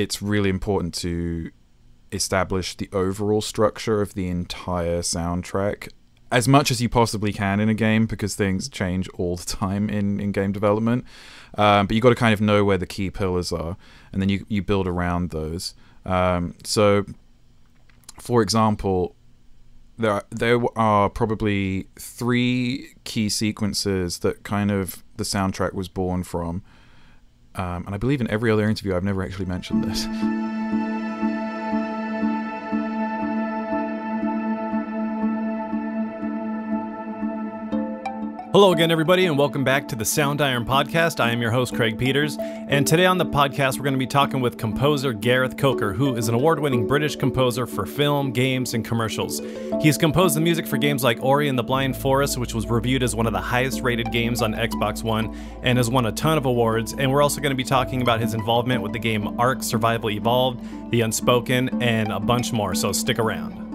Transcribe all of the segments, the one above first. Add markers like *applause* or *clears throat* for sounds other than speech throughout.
it's really important to establish the overall structure of the entire soundtrack as much as you possibly can in a game because things change all the time in, in game development. Um, but you got to kind of know where the key pillars are, and then you, you build around those. Um, so, for example, there are, there are probably three key sequences that kind of the soundtrack was born from. Um, and I believe in every other interview, I've never actually mentioned this. Hello again, everybody, and welcome back to the Soundiron Podcast. I am your host, Craig Peters, and today on the podcast, we're going to be talking with composer Gareth Coker, who is an award winning British composer for film, games, and commercials. He's composed the music for games like Ori and the Blind Forest, which was reviewed as one of the highest rated games on Xbox One and has won a ton of awards. And we're also going to be talking about his involvement with the game Ark Survival Evolved, The Unspoken, and a bunch more, so stick around.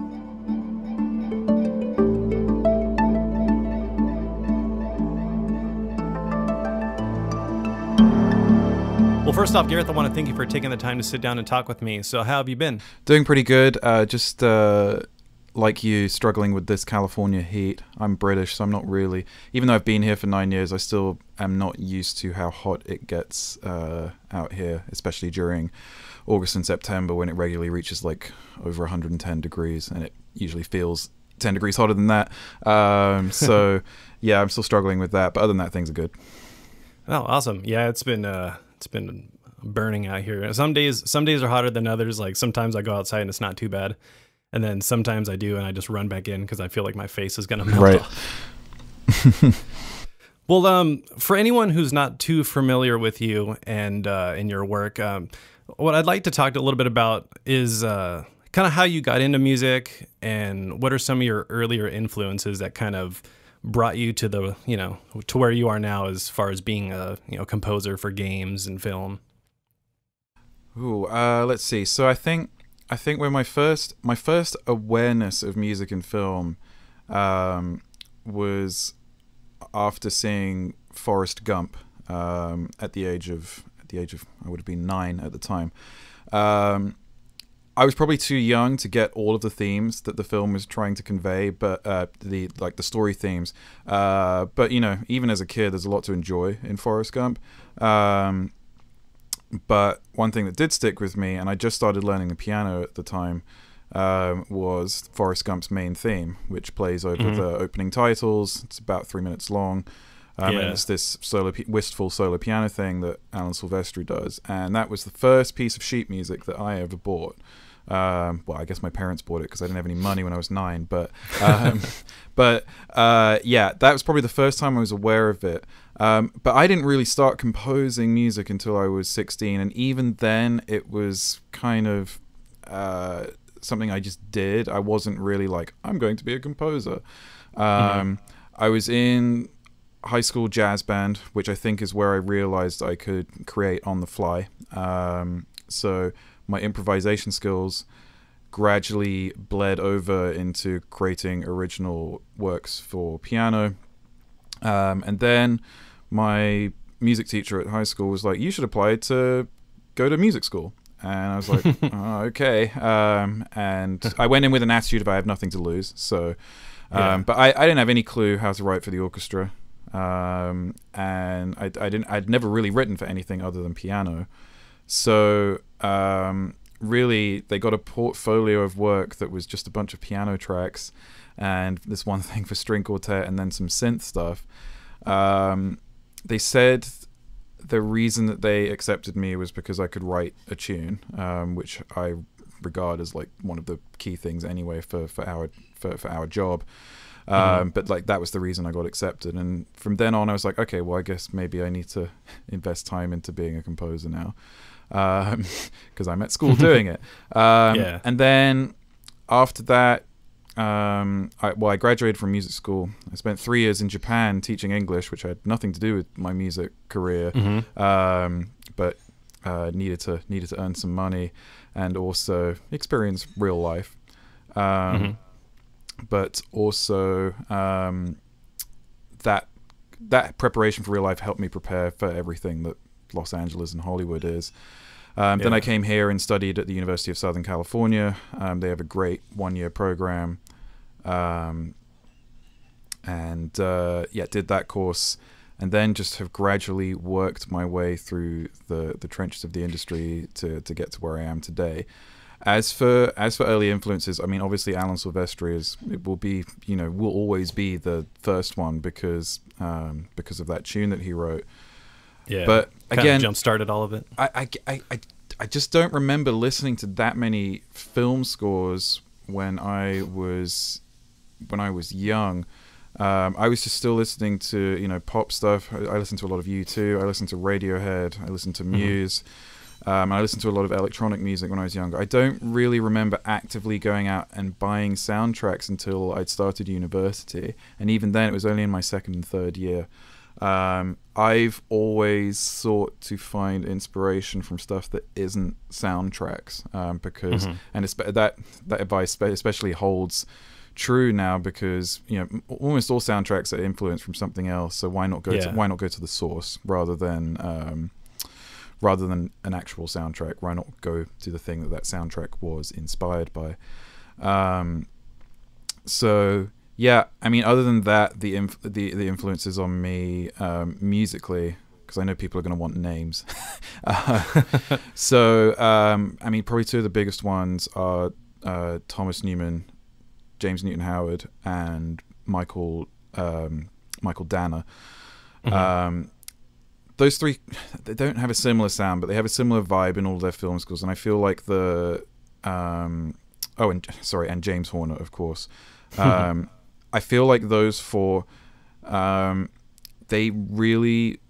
First off, Gareth, I want to thank you for taking the time to sit down and talk with me. So, how have you been? Doing pretty good. Uh, just uh, like you, struggling with this California heat. I'm British, so I'm not really. Even though I've been here for nine years, I still am not used to how hot it gets uh, out here, especially during August and September when it regularly reaches like over 110 degrees, and it usually feels 10 degrees hotter than that. Um, *laughs* so, yeah, I'm still struggling with that. But other than that, things are good. Oh, awesome! Yeah, it's been uh, it's been burning out here. Some days some days are hotter than others. Like sometimes I go outside and it's not too bad. And then sometimes I do and I just run back in because I feel like my face is gonna melt right. *laughs* well, um, for anyone who's not too familiar with you and uh, in your work, um, what I'd like to talk a little bit about is uh, kind of how you got into music and what are some of your earlier influences that kind of brought you to the you know to where you are now as far as being a you know composer for games and film Ooh, uh, let's see. So I think I think when my first my first awareness of music and film um, was after seeing Forrest Gump um, at the age of at the age of I would have been nine at the time. Um, I was probably too young to get all of the themes that the film was trying to convey, but uh, the like the story themes. Uh, but you know, even as a kid, there's a lot to enjoy in Forrest Gump. Um, but one thing that did stick with me, and I just started learning the piano at the time, um, was Forrest Gump's main theme, which plays over mm-hmm. the opening titles. It's about three minutes long. Um, yeah. And it's this solo, wistful solo piano thing that Alan Silvestri does, and that was the first piece of sheet music that I ever bought. Um, well, I guess my parents bought it because I didn't have any money when I was nine. But, um, *laughs* but uh, yeah, that was probably the first time I was aware of it. Um, but I didn't really start composing music until I was 16, and even then, it was kind of uh, something I just did. I wasn't really like I'm going to be a composer. Mm-hmm. I was in high school jazz band, which I think is where I realized I could create on the fly. Um, so my improvisation skills gradually bled over into creating original works for piano. Um, and then my music teacher at high school was like, "You should apply to go to music school." And I was like, *laughs* oh, "Okay." Um, and I went in with an attitude of I have nothing to lose. So, um, yeah. but I, I didn't have any clue how to write for the orchestra, um, and I, I didn't. I'd never really written for anything other than piano. So um, really, they got a portfolio of work that was just a bunch of piano tracks and this one *laughs* thing for string quartet and then some synth stuff. Um, they said the reason that they accepted me was because I could write a tune, um, which I regard as like one of the key things anyway for, for our for, for our job. Um, mm-hmm. But like that was the reason I got accepted, and from then on I was like, okay, well I guess maybe I need to *laughs* invest time into being a composer now because um, *laughs* I'm at school *laughs* doing it. Um, yeah. And then after that, um, I, well, I graduated from music school. I spent three years in Japan teaching English, which had nothing to do with my music career, mm-hmm. um, but uh, needed to needed to earn some money and also experience real life. Um, mm-hmm. But also um, that that preparation for real life helped me prepare for everything that Los Angeles and Hollywood is. Um, Then I came here and studied at the University of Southern California. Um, they have a great one-year program, um, and uh, yeah, did that course, and then just have gradually worked my way through the the trenches of the industry to to get to where I am today. As for as for early influences, I mean, obviously Alan Silvestri is it will be you know will always be the first one because um, because of that tune that he wrote. Yeah. But Kinda again, jump started all of it. I, I, I, I, just don't remember listening to that many film scores when I was when I was young. Um, I was just still listening to you know pop stuff. I, I listened to a lot of U2. I listened to Radiohead. I listened to Muse. Um, I listened to a lot of electronic music when I was younger. I don't really remember actively going out and buying soundtracks until I'd started university, and even then, it was only in my second and third year. Um, I've always sought to find inspiration from stuff that isn't soundtracks, um, because and it's, that that advice especially holds true now because you know almost all soundtracks are influenced from something else. So why not go to why not go to the source rather than um, rather than an actual soundtrack? Why not go to the thing that that soundtrack was inspired by? Um, so yeah, I mean, other than that, the inf- the the influences on me um, musically, because I know people are going to want names. *laughs* uh, so um, I mean, probably two of the biggest ones are uh, Thomas Newman, James Newton Howard, and Michael um, Mychael Danna. Um, those three, they don't have a similar sound, but they have a similar vibe in all their film scores, and I feel like the um, oh, and *laughs* sorry, and James Horner, of course. *laughs* Um, I feel like those four, um, they really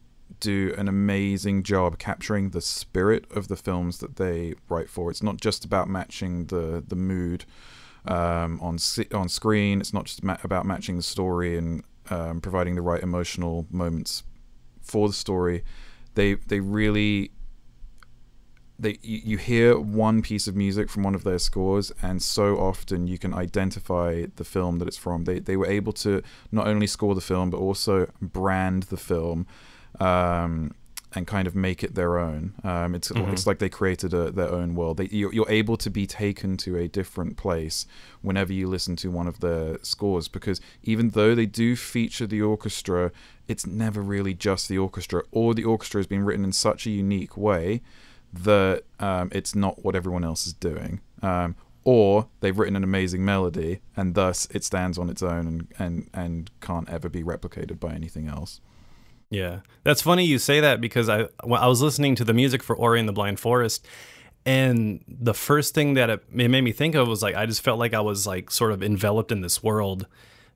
do an amazing job capturing the spirit of the films that they write for. It's not just about matching the the mood um, on on screen. It's not just ma- about matching the story and um, providing the right emotional moments for the story. They they really they you, hear one piece of music from one of their scores and so often you can identify the film that it's from. They they were able to not only score the film but also brand the film um, and kind of make it their own. Um, it's it's like they created a, their own world. They, you're, you're able to be taken to a different place whenever you listen to one of their scores because even though they do feature the orchestra it's never really just the orchestra or the orchestra has been written in such a unique way that um, it's not what everyone else is doing. Um, or they've written an amazing melody and thus it stands on its own and, and, and can't ever be replicated by anything else. Yeah, that's funny you say that because I I was listening to the music for Ori and the Blind Forest, and the first thing that it, it made me think of was like I just felt like I was like sort of enveloped in this world.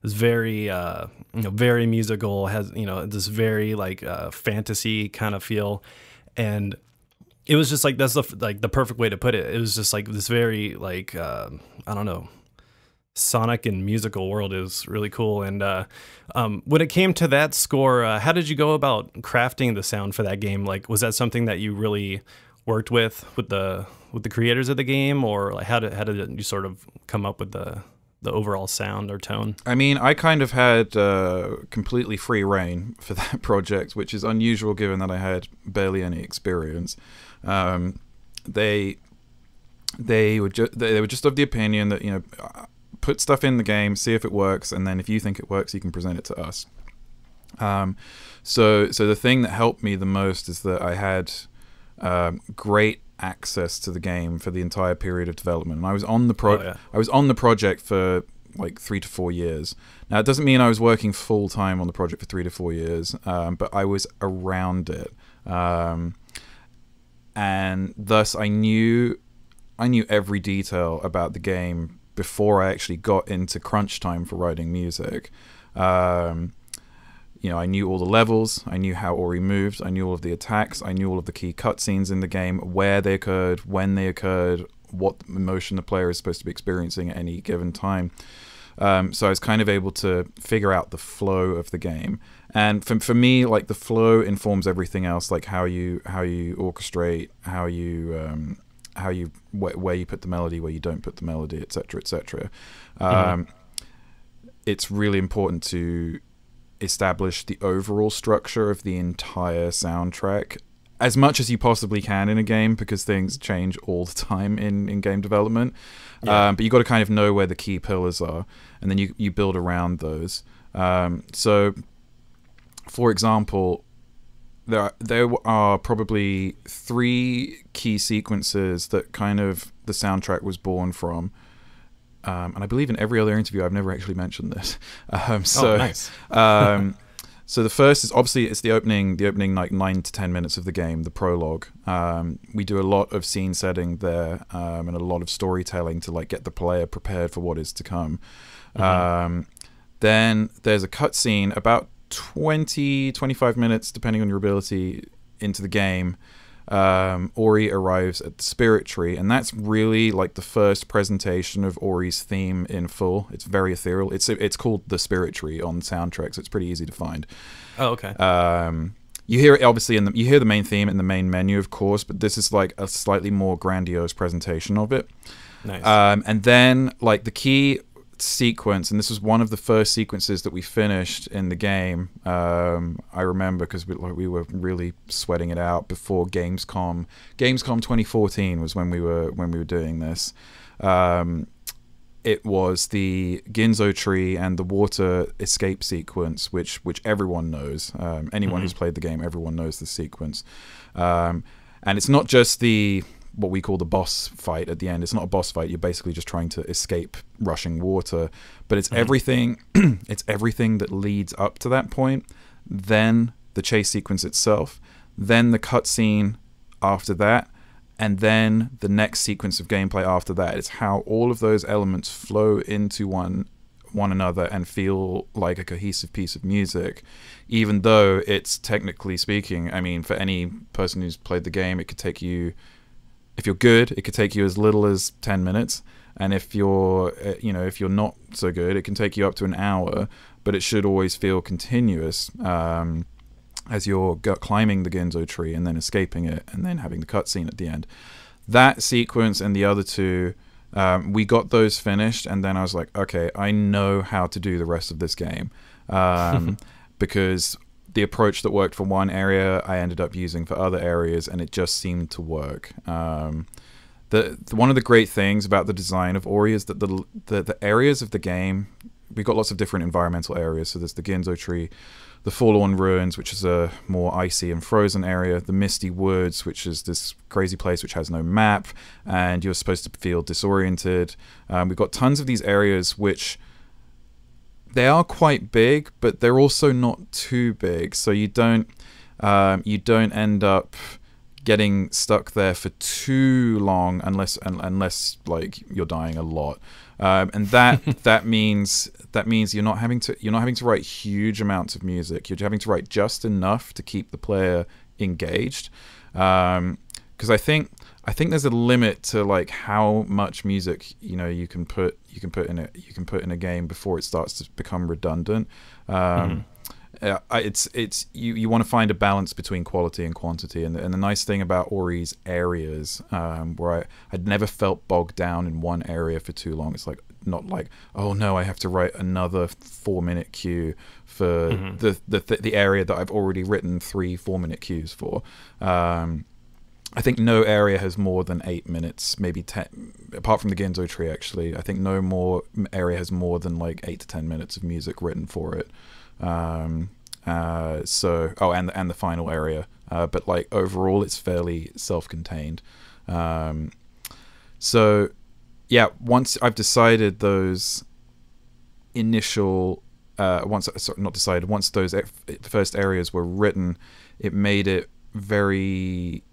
Was very uh, you know very musical, has you know this very like uh, fantasy kind of feel, and it was just like that's the like the perfect way to put it. It was just like this very like uh, I don't know sonic and musical world is really cool. And uh, um, when it came to that score, uh, how did you go about crafting the sound for that game? Like, was that something that you really worked with with the with the creators of the game, or like how did how did you sort of come up with the the overall sound or tone? I mean, I kind of had uh, completely free rein for *laughs* that project, which is unusual given that I had barely any experience. Um, they they were just they were just of the opinion that you know put stuff in the game, see if it works, and then if you think it works, you can present it to us. Um, so so the thing that helped me the most is that I had um, great access to the game for the entire period of development, and I was on the pro Oh, yeah. I was on the project for like three to four years. Now it doesn't mean I was working full time on the project for three to four years, um, but I was around it, um, and thus I knew I knew every detail about the game before I actually got into crunch time for writing music. Um, you know, I knew all the levels, I knew how Ori moved, I knew all of the attacks, I knew all of the key cutscenes in the game, where they occurred, when they occurred, what emotion the player is supposed to be experiencing at any given time. Um, so I was kind of able to figure out the flow of the game, and for, for me, like the flow informs everything else, like how you how you orchestrate, how you um, how you wh- where you put the melody, where you don't put the melody, etc., etc. Um, It's really important to establish the overall structure of the entire soundtrack as much as you possibly can in a game because things change all the time in, in game development. Yeah. Um, but you got to kind of know where the key pillars are, and then you, you build around those. Um, so, for example, there are, there are probably three key sequences that kind of the soundtrack was born from. Um, and I believe in every other interview I've never actually mentioned this. *laughs* Um, so, oh, nice. um, so the first is obviously it's the opening, the opening like nine to ten minutes of the game, the prologue. Um, we do a lot of scene setting there um, and a lot of storytelling to like get the player prepared for what is to come. Mhm. Um, then there's a cutscene about 20, 25 minutes, depending on your ability, into the game. Um, Ori arrives at the Spirit Tree, and that's really like the first presentation of Ori's theme in full. It's very ethereal. It's it's called the Spirit Tree on soundtracks. so it's pretty easy to find. Oh, okay. Um, you hear it obviously in the you hear the main theme in the main menu, of course, but this is like a slightly more grandiose presentation of it. nice. Um, and then like the key sequence, and this was one of the first sequences that we finished in the game. Um, I remember because we, like, we were really sweating it out before Gamescom. Gamescom 2014 was when we were when we were doing this. Um, it was the Ginso tree and the water escape sequence, which which everyone knows. Um, anyone who's played the game, everyone knows the sequence. Um, and it's not just the what we call the boss fight at the end. It's not a boss fight. You're basically just trying to escape rushing water, but it's mm-hmm. everything. *clears throat* it's everything that leads up to that point. Then the chase sequence itself. Then the cutscene after that, and then the next sequence of gameplay after that. It's how all of those elements flow into one one another and feel like a cohesive piece of music even though it's technically speaking i mean for any person who's played the game it could take you if you're good it could take you as little as 10 minutes and if you're uh, you know if you're not so good it can take you up to an hour but it should always feel continuous um, as you're climbing the Ginso tree and then escaping it and then having the cutscene at the end. That sequence and the other two, um, we got those finished, and then I was like, okay, I know how to do the rest of this game *laughs* um, because the approach that worked for one area, I ended up using for other areas, and it just seemed to work. Um, the, the one of the great things about the design of Ori is that the the, the areas of the game we've got lots of different environmental areas. So there's the Ginso tree, the Forlorn Ruins, which is a more icy and frozen area, the Misty Woods, which is this crazy place which has no map, and you're supposed to feel disoriented. Um, we've got tons of these areas which they are quite big, but they're also not too big, so you don't um, you don't end up getting stuck there for too long unless un- unless like you're dying a lot. Um, and that *laughs* that means that means you're not having to you're not having to write huge amounts of music. You're having to write just enough to keep the player engaged because I think I think there's a limit to like how much music you know you can put you can put in it you can put in a game before it starts to become redundant. Um, uh, it's it's you, you want to find a balance between quality and quantity and, and the nice thing about Ori's areas um, where I, I'd never felt bogged down in one area for too long. It's like not like oh no I have to write another four minute cue for the, the the area that I've already written three four minute cues for. Um, I think no area has more than eight minutes, maybe ten. Apart from the Ginso tree, actually, I think no more area has more than like eight to ten minutes of music written for it. Um, uh, so, oh, and the, and the final area, uh, but like overall, it's fairly self-contained. Um, so, yeah, once I've decided those initial, uh, once sorry, not decided, once those first areas were written, it made it very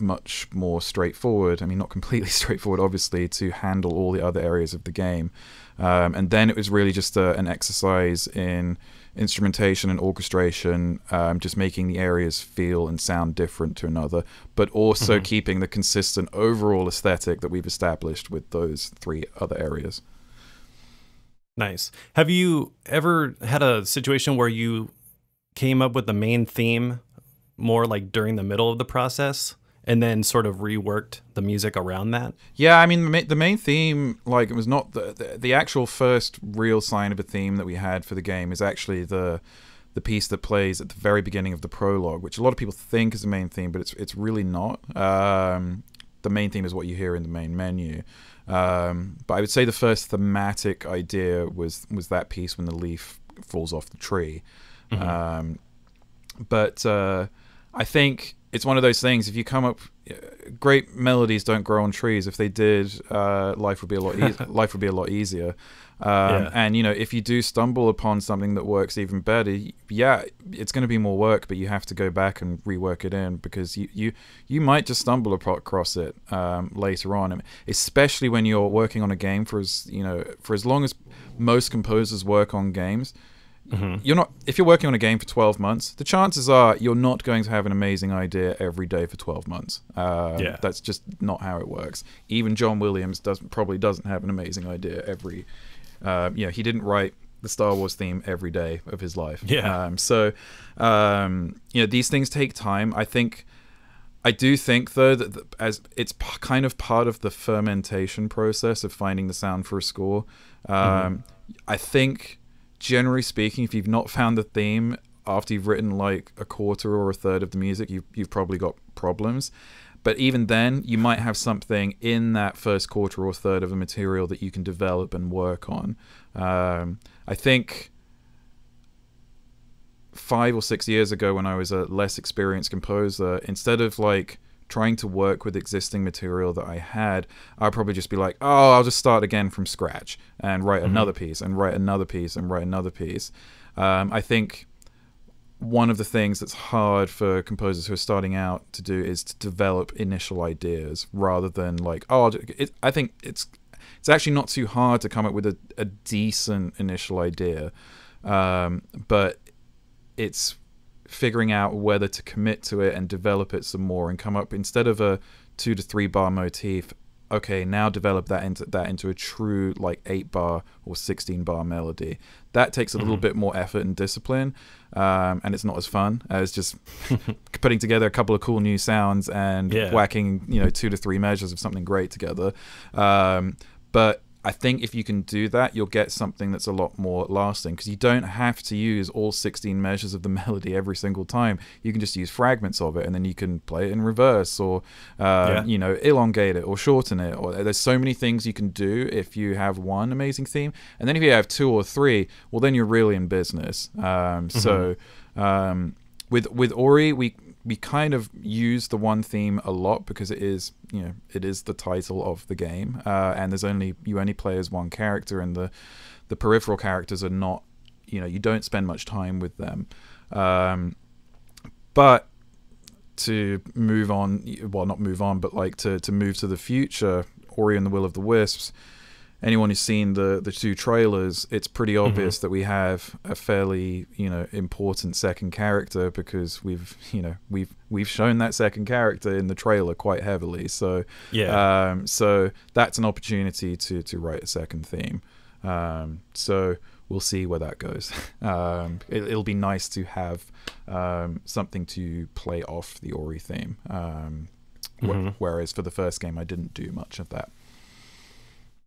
much more straightforward. I mean, not completely *laughs* straightforward, obviously, to handle all the other areas of the game. Um, and then it was really just a, an exercise in instrumentation and orchestration, um, just making the areas feel and sound different to another, but also keeping the consistent overall aesthetic that we've established with those three other areas. Nice. Have you ever had a situation where you came up with the main theme more like during the middle of the process and then sort of reworked the music around that? Yeah, I mean the, main theme, like it was not the, the the actual first real sign of a theme that we had for the game is actually the the piece that plays at the very beginning of the prologue, which a lot of people think is the main theme, but it's it's really not. Um, the main theme is what you hear in the main menu. Um, but I would say the first thematic idea was was that piece when the leaf falls off the tree. Mm-hmm. Um, but uh, I think it's one of those things. If you come up, great melodies don't grow on trees. If they did, uh, life would be a lot e- *laughs* life would be a lot easier. Um, yeah. And you know, if you do stumble upon something that works even better, yeah, it's going to be more work, but you have to go back and rework it in because you you, you might just stumble across it um, later on, especially when you're working on a game for as you know for as long as most composers work on games. Mm-hmm. You're not if you're working on a game for 12 months. The chances are you're not going to have an amazing idea every day for 12 months. Uh, yeah. that's just not how it works. Even John Williams doesn't probably doesn't have an amazing idea every uh, you know, he didn't write the Star Wars theme every day of his life. Yeah. Um, so, um, you know, these things take time. I think, I do think though that the, as it's p- kind of part of the fermentation process of finding the sound for a score. Um, mm-hmm. I think, generally speaking, if you've not found the theme after you've written like a quarter or a third of the music, you've you've probably got problems. But even then, you might have something in that first quarter or third of a material that you can develop and work on. Um, I think five or six years ago, when I was a less experienced composer, instead of like trying to work with existing material that I had, I'd probably just be like, oh, I'll just start again from scratch and write mm-hmm. another piece and write another piece and write another piece. Um, I think one of the things that's hard for composers who are starting out to do is to develop initial ideas rather than like oh it, i think it's it's actually not too hard to come up with a, a decent initial idea um, but it's figuring out whether to commit to it and develop it some more and come up instead of a two to three bar motif okay, now develop that into that into a true like eight bar or sixteen bar melody. That takes a little mm-hmm. bit more effort and discipline, um, and it's not as fun as just *laughs* putting together a couple of cool new sounds and yeah. whacking you know two to three measures of something great together. Um, but I think if you can do that, you'll get something that's a lot more lasting because you don't have to use all 16 measures of the *laughs* melody every single time. You can just use fragments of it and then you can play it in reverse or, uh, yeah. you know, elongate it or shorten it. Or there's so many things you can do if you have one amazing theme. And then if you have two or three, well, then you're really in business. Um, mm-hmm. So um, with with Ori, we we kind of use the one theme a lot because it is you know it is the title of the game uh, and there's only you only play as one character and the the peripheral characters are not you know you don't spend much time with them. Um, but to move on well not move on but like to to move to the future ori and the will of the wisps anyone who's seen the the two trailers, it's pretty mm-hmm. obvious mm-hmm. that we have a fairly you know important second character because we've you know we've we've shown that second character in the trailer quite heavily. So yeah, um, so that's an opportunity to to write a second theme. Um, so we'll see where that goes. *laughs* Um, it, will be nice to have um, something to play off the Ori theme. Um, mm-hmm. wh- whereas for the first game, I didn't do much of that.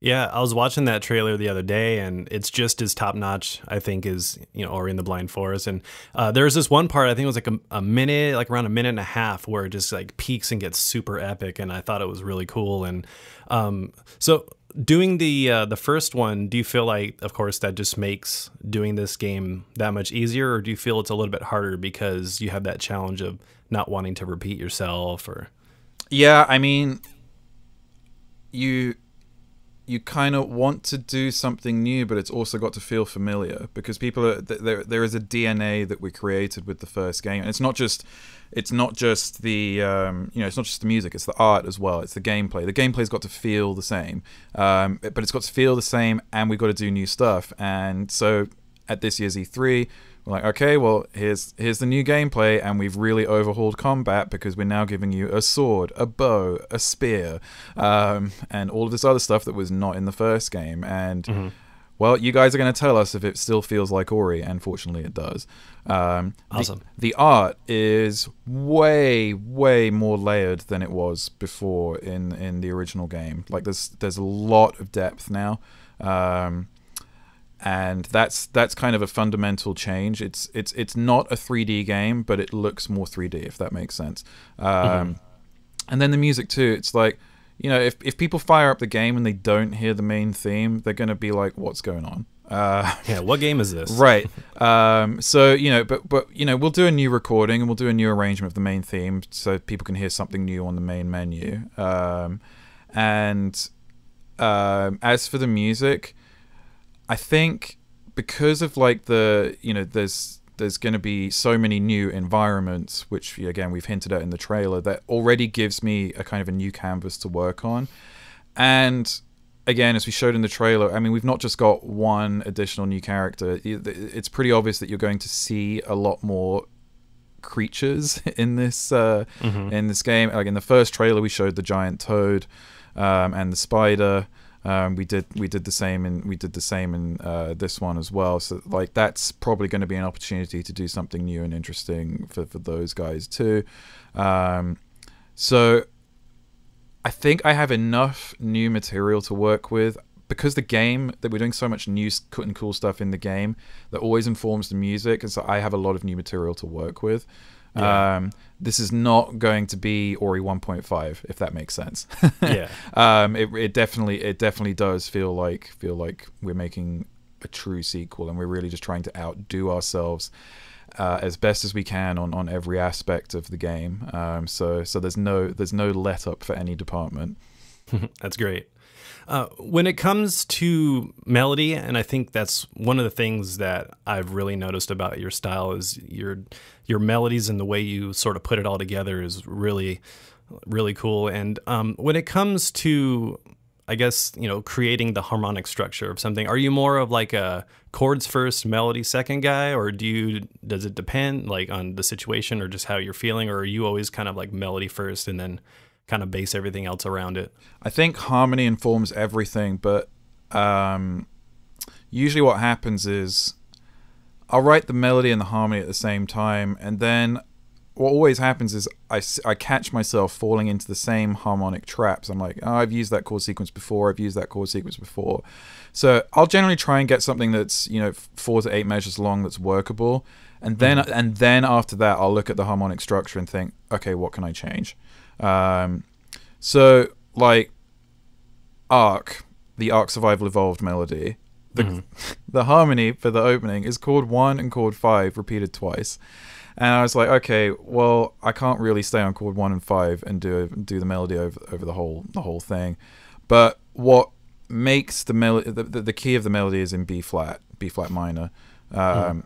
Yeah, I was watching that trailer the other day, and it's just as top notch, I think, as you know, Ori in the Blind Forest. And uh, there's this one part, I think it was like a, a, minute, like around a minute and a half, where it just like peaks and gets super epic, and I thought it was really cool. And um, so, doing the uh, the first one, do you feel like, of course, that just makes doing this game that much easier, or do you feel it's a little bit harder because you have that challenge of not wanting to repeat yourself, or? Yeah, I mean, you you kind of want to do something new, but it's also got to feel familiar because people are there. There is a DNA that we created with the first game, and it's not just it's not just the um, you know it's not just the music, it's the art as well. It's the gameplay. The gameplay's got to feel the same, um, but it's got to feel the same, and we've got to do new stuff. And so at this year's E3 we're like, okay, well, here's here's the new gameplay, and we've really overhauled combat because we're now giving you a sword, a bow, a spear, um, and all of this other stuff that was not in the first game. And mm-hmm. well, you guys are going to tell us if it still feels like Ori, and fortunately, it does. Um, awesome. The, the, art is way, way more layered than it was before in in the original game. Like there's there's a lot of depth now. Um, and that's that's kind of a fundamental change. It's it's it's not a 3D game, but it looks more 3D if that makes sense. Um, mm-hmm. And then the music too. It's like you know if if people fire up the game and they don't hear the main theme, they're going to be like, "What's going on?" Uh, yeah, what game is this? Right. Um, so you know, but but you know, we'll do a new recording and we'll do a new arrangement of the main theme so people can hear something new on the main menu. Um, and um, as for the music, I think because of like the you know there's there's going to be so many new environments, which again we've hinted at in the trailer, that already gives me a kind of a new canvas to work on. And again, as we showed in the trailer, I mean, we've not just got one additional new character. It's pretty obvious that you're going to see a lot more creatures *laughs* in this uh, mm-hmm. in this game. Like in the first trailer, we showed the giant toad um, and the spider. Um, we did we did the same and we did the same in uh, this one as well. So like that's probably going to be an opportunity to do something new and interesting for, for those guys too. Um, so I think I have enough new material to work with because the game that we're doing so much new and cool stuff in the game that always informs the music, and so I have a lot of new material to work with. Yeah. Um, this is not going to be Ori 1.5, if that makes sense. *laughs* *laughs* yeah. Um, it, it definitely it definitely does feel like feel like we're making a true sequel, and we're really just trying to outdo ourselves uh, as best as we can on, on every aspect of the game. Um, so so there's no there's no let up for any department. *laughs* That's great. Uh, when it comes to melody, and I think that's one of the things that I've really noticed about your style is your your melodies and the way you sort of put it all together is really really cool. And um, when it comes to I guess you know creating the harmonic structure of something. Are you more of like a chords first, melody second guy, or do you does it depend like on the situation or just how you're feeling, or are you always kind of like melody first and then kind of base everything else around it. I think harmony informs everything, but um, usually what happens is I'll write the melody and the harmony at the same time, and then what always happens is I, I catch myself falling into the same harmonic traps. I'm like, oh, I've used that chord sequence before. I've used that chord sequence before. So I'll generally try and get something that's you know four to eight measures long that's workable, and then mm. and then after that I'll look at the harmonic structure and think, okay, what can I change? Um, so like Ark, the Ark Survival Evolved melody, the mm-hmm. *laughs* the harmony for the opening is chord one and chord five repeated twice. And I was like, okay, well, I can't really stay on chord one and five and do do the melody over over the whole the whole thing. But what makes the melody the, the, the key of the melody is in B flat, B flat minor. Um, mm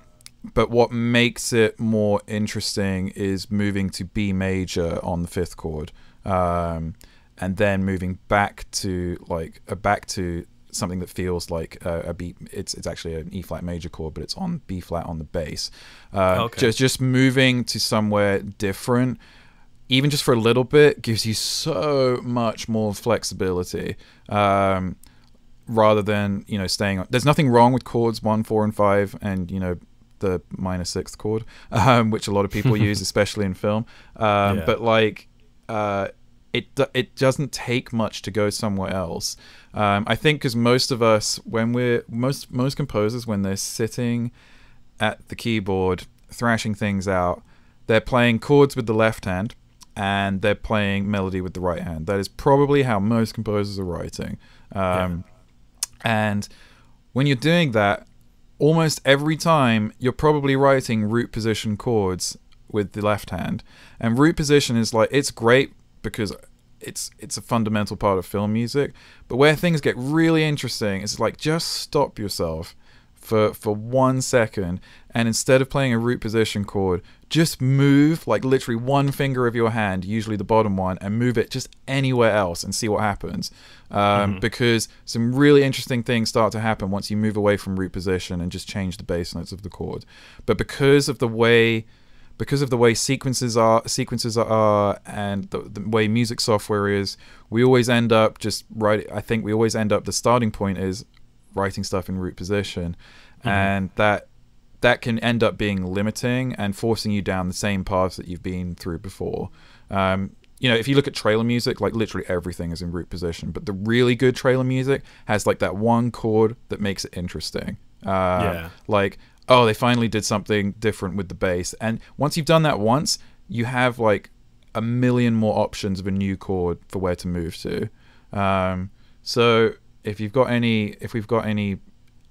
but what makes it more interesting is moving to B major on the fifth chord, um, and then moving back to like a back to something that feels like a, a B. It's it's actually an E flat major chord, but it's on B flat on the bass. Uh, okay. Just just moving to somewhere different. Even just for a little bit gives you so much more flexibility. Um, rather than you know staying on there's nothing wrong with chords one four and five and you know the minor sixth chord, um, which a lot of people *laughs* use, especially in film. Um, yeah. But like, uh, it it doesn't take much to go somewhere else. Um, I think because most of us, when we're most most composers, when they're sitting at the keyboard thrashing things out, they're playing chords with the left hand and they're playing melody with the right hand. That is probably how most composers are writing. Um, yeah. And when you're doing that, almost every time you're probably writing root position chords with the left hand. And root position is like it's great because it's it's a fundamental part of film music, but where things get really interesting is like just stop yourself for for one second and instead of playing a root position chord just move like literally one finger of your hand usually the bottom one and move it just anywhere else and see what happens um, mm-hmm. because some really interesting things start to happen once you move away from root position and just change the bass notes of the chord but because of the way because of the way sequences are sequences are and the, the way music software is we always end up just right i think we always end up the starting point is writing stuff in root position, mm-hmm. and that that can end up being limiting and forcing you down the same paths that you've been through before. Um, you know, if you look at trailer music, like literally everything is in root position, but the really good trailer music has like that one chord that makes it interesting. Uh, Yeah. Like, oh, they finally did something different with the bass. And once you've done that once, you have like a million more options of a new chord for where to move to. Um, so if you've got any, if we've got any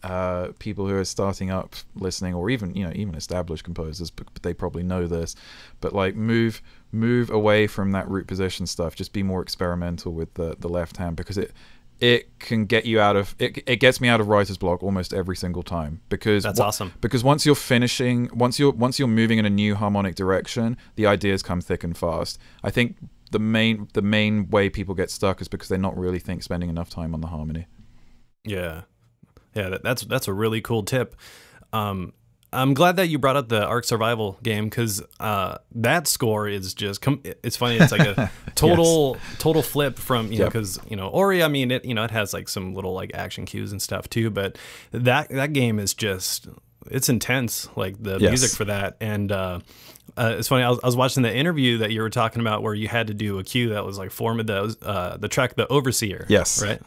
uh, people who are starting up listening, or even you know even established composers, but, but they probably know this. But like move move away from that root position stuff. Just be more experimental with the the left hand because it it can get you out of it. It gets me out of writer's block almost every single time because That's awesome. Because once you're finishing, once you're once you're moving in a new harmonic direction, the ideas come thick and fast. I think the main the main way people get stuck is because they're not really think spending enough time on the harmony. Yeah, yeah, that, that's that's a really cool tip. Um, I'm glad that you brought up the Ark Survival game because uh, that score is just. Com- it's funny. It's like a *laughs* total total flip from you know because you know Ori. I mean it you know it has like some little like action cues and stuff too, but that that game is just it's intense. Like the Yes. music for that and. uh uh, it's funny. I was, I was watching the interview that you were talking about, where you had to do a cue that was like form of the uh, the track, the Overseer. Yes. right.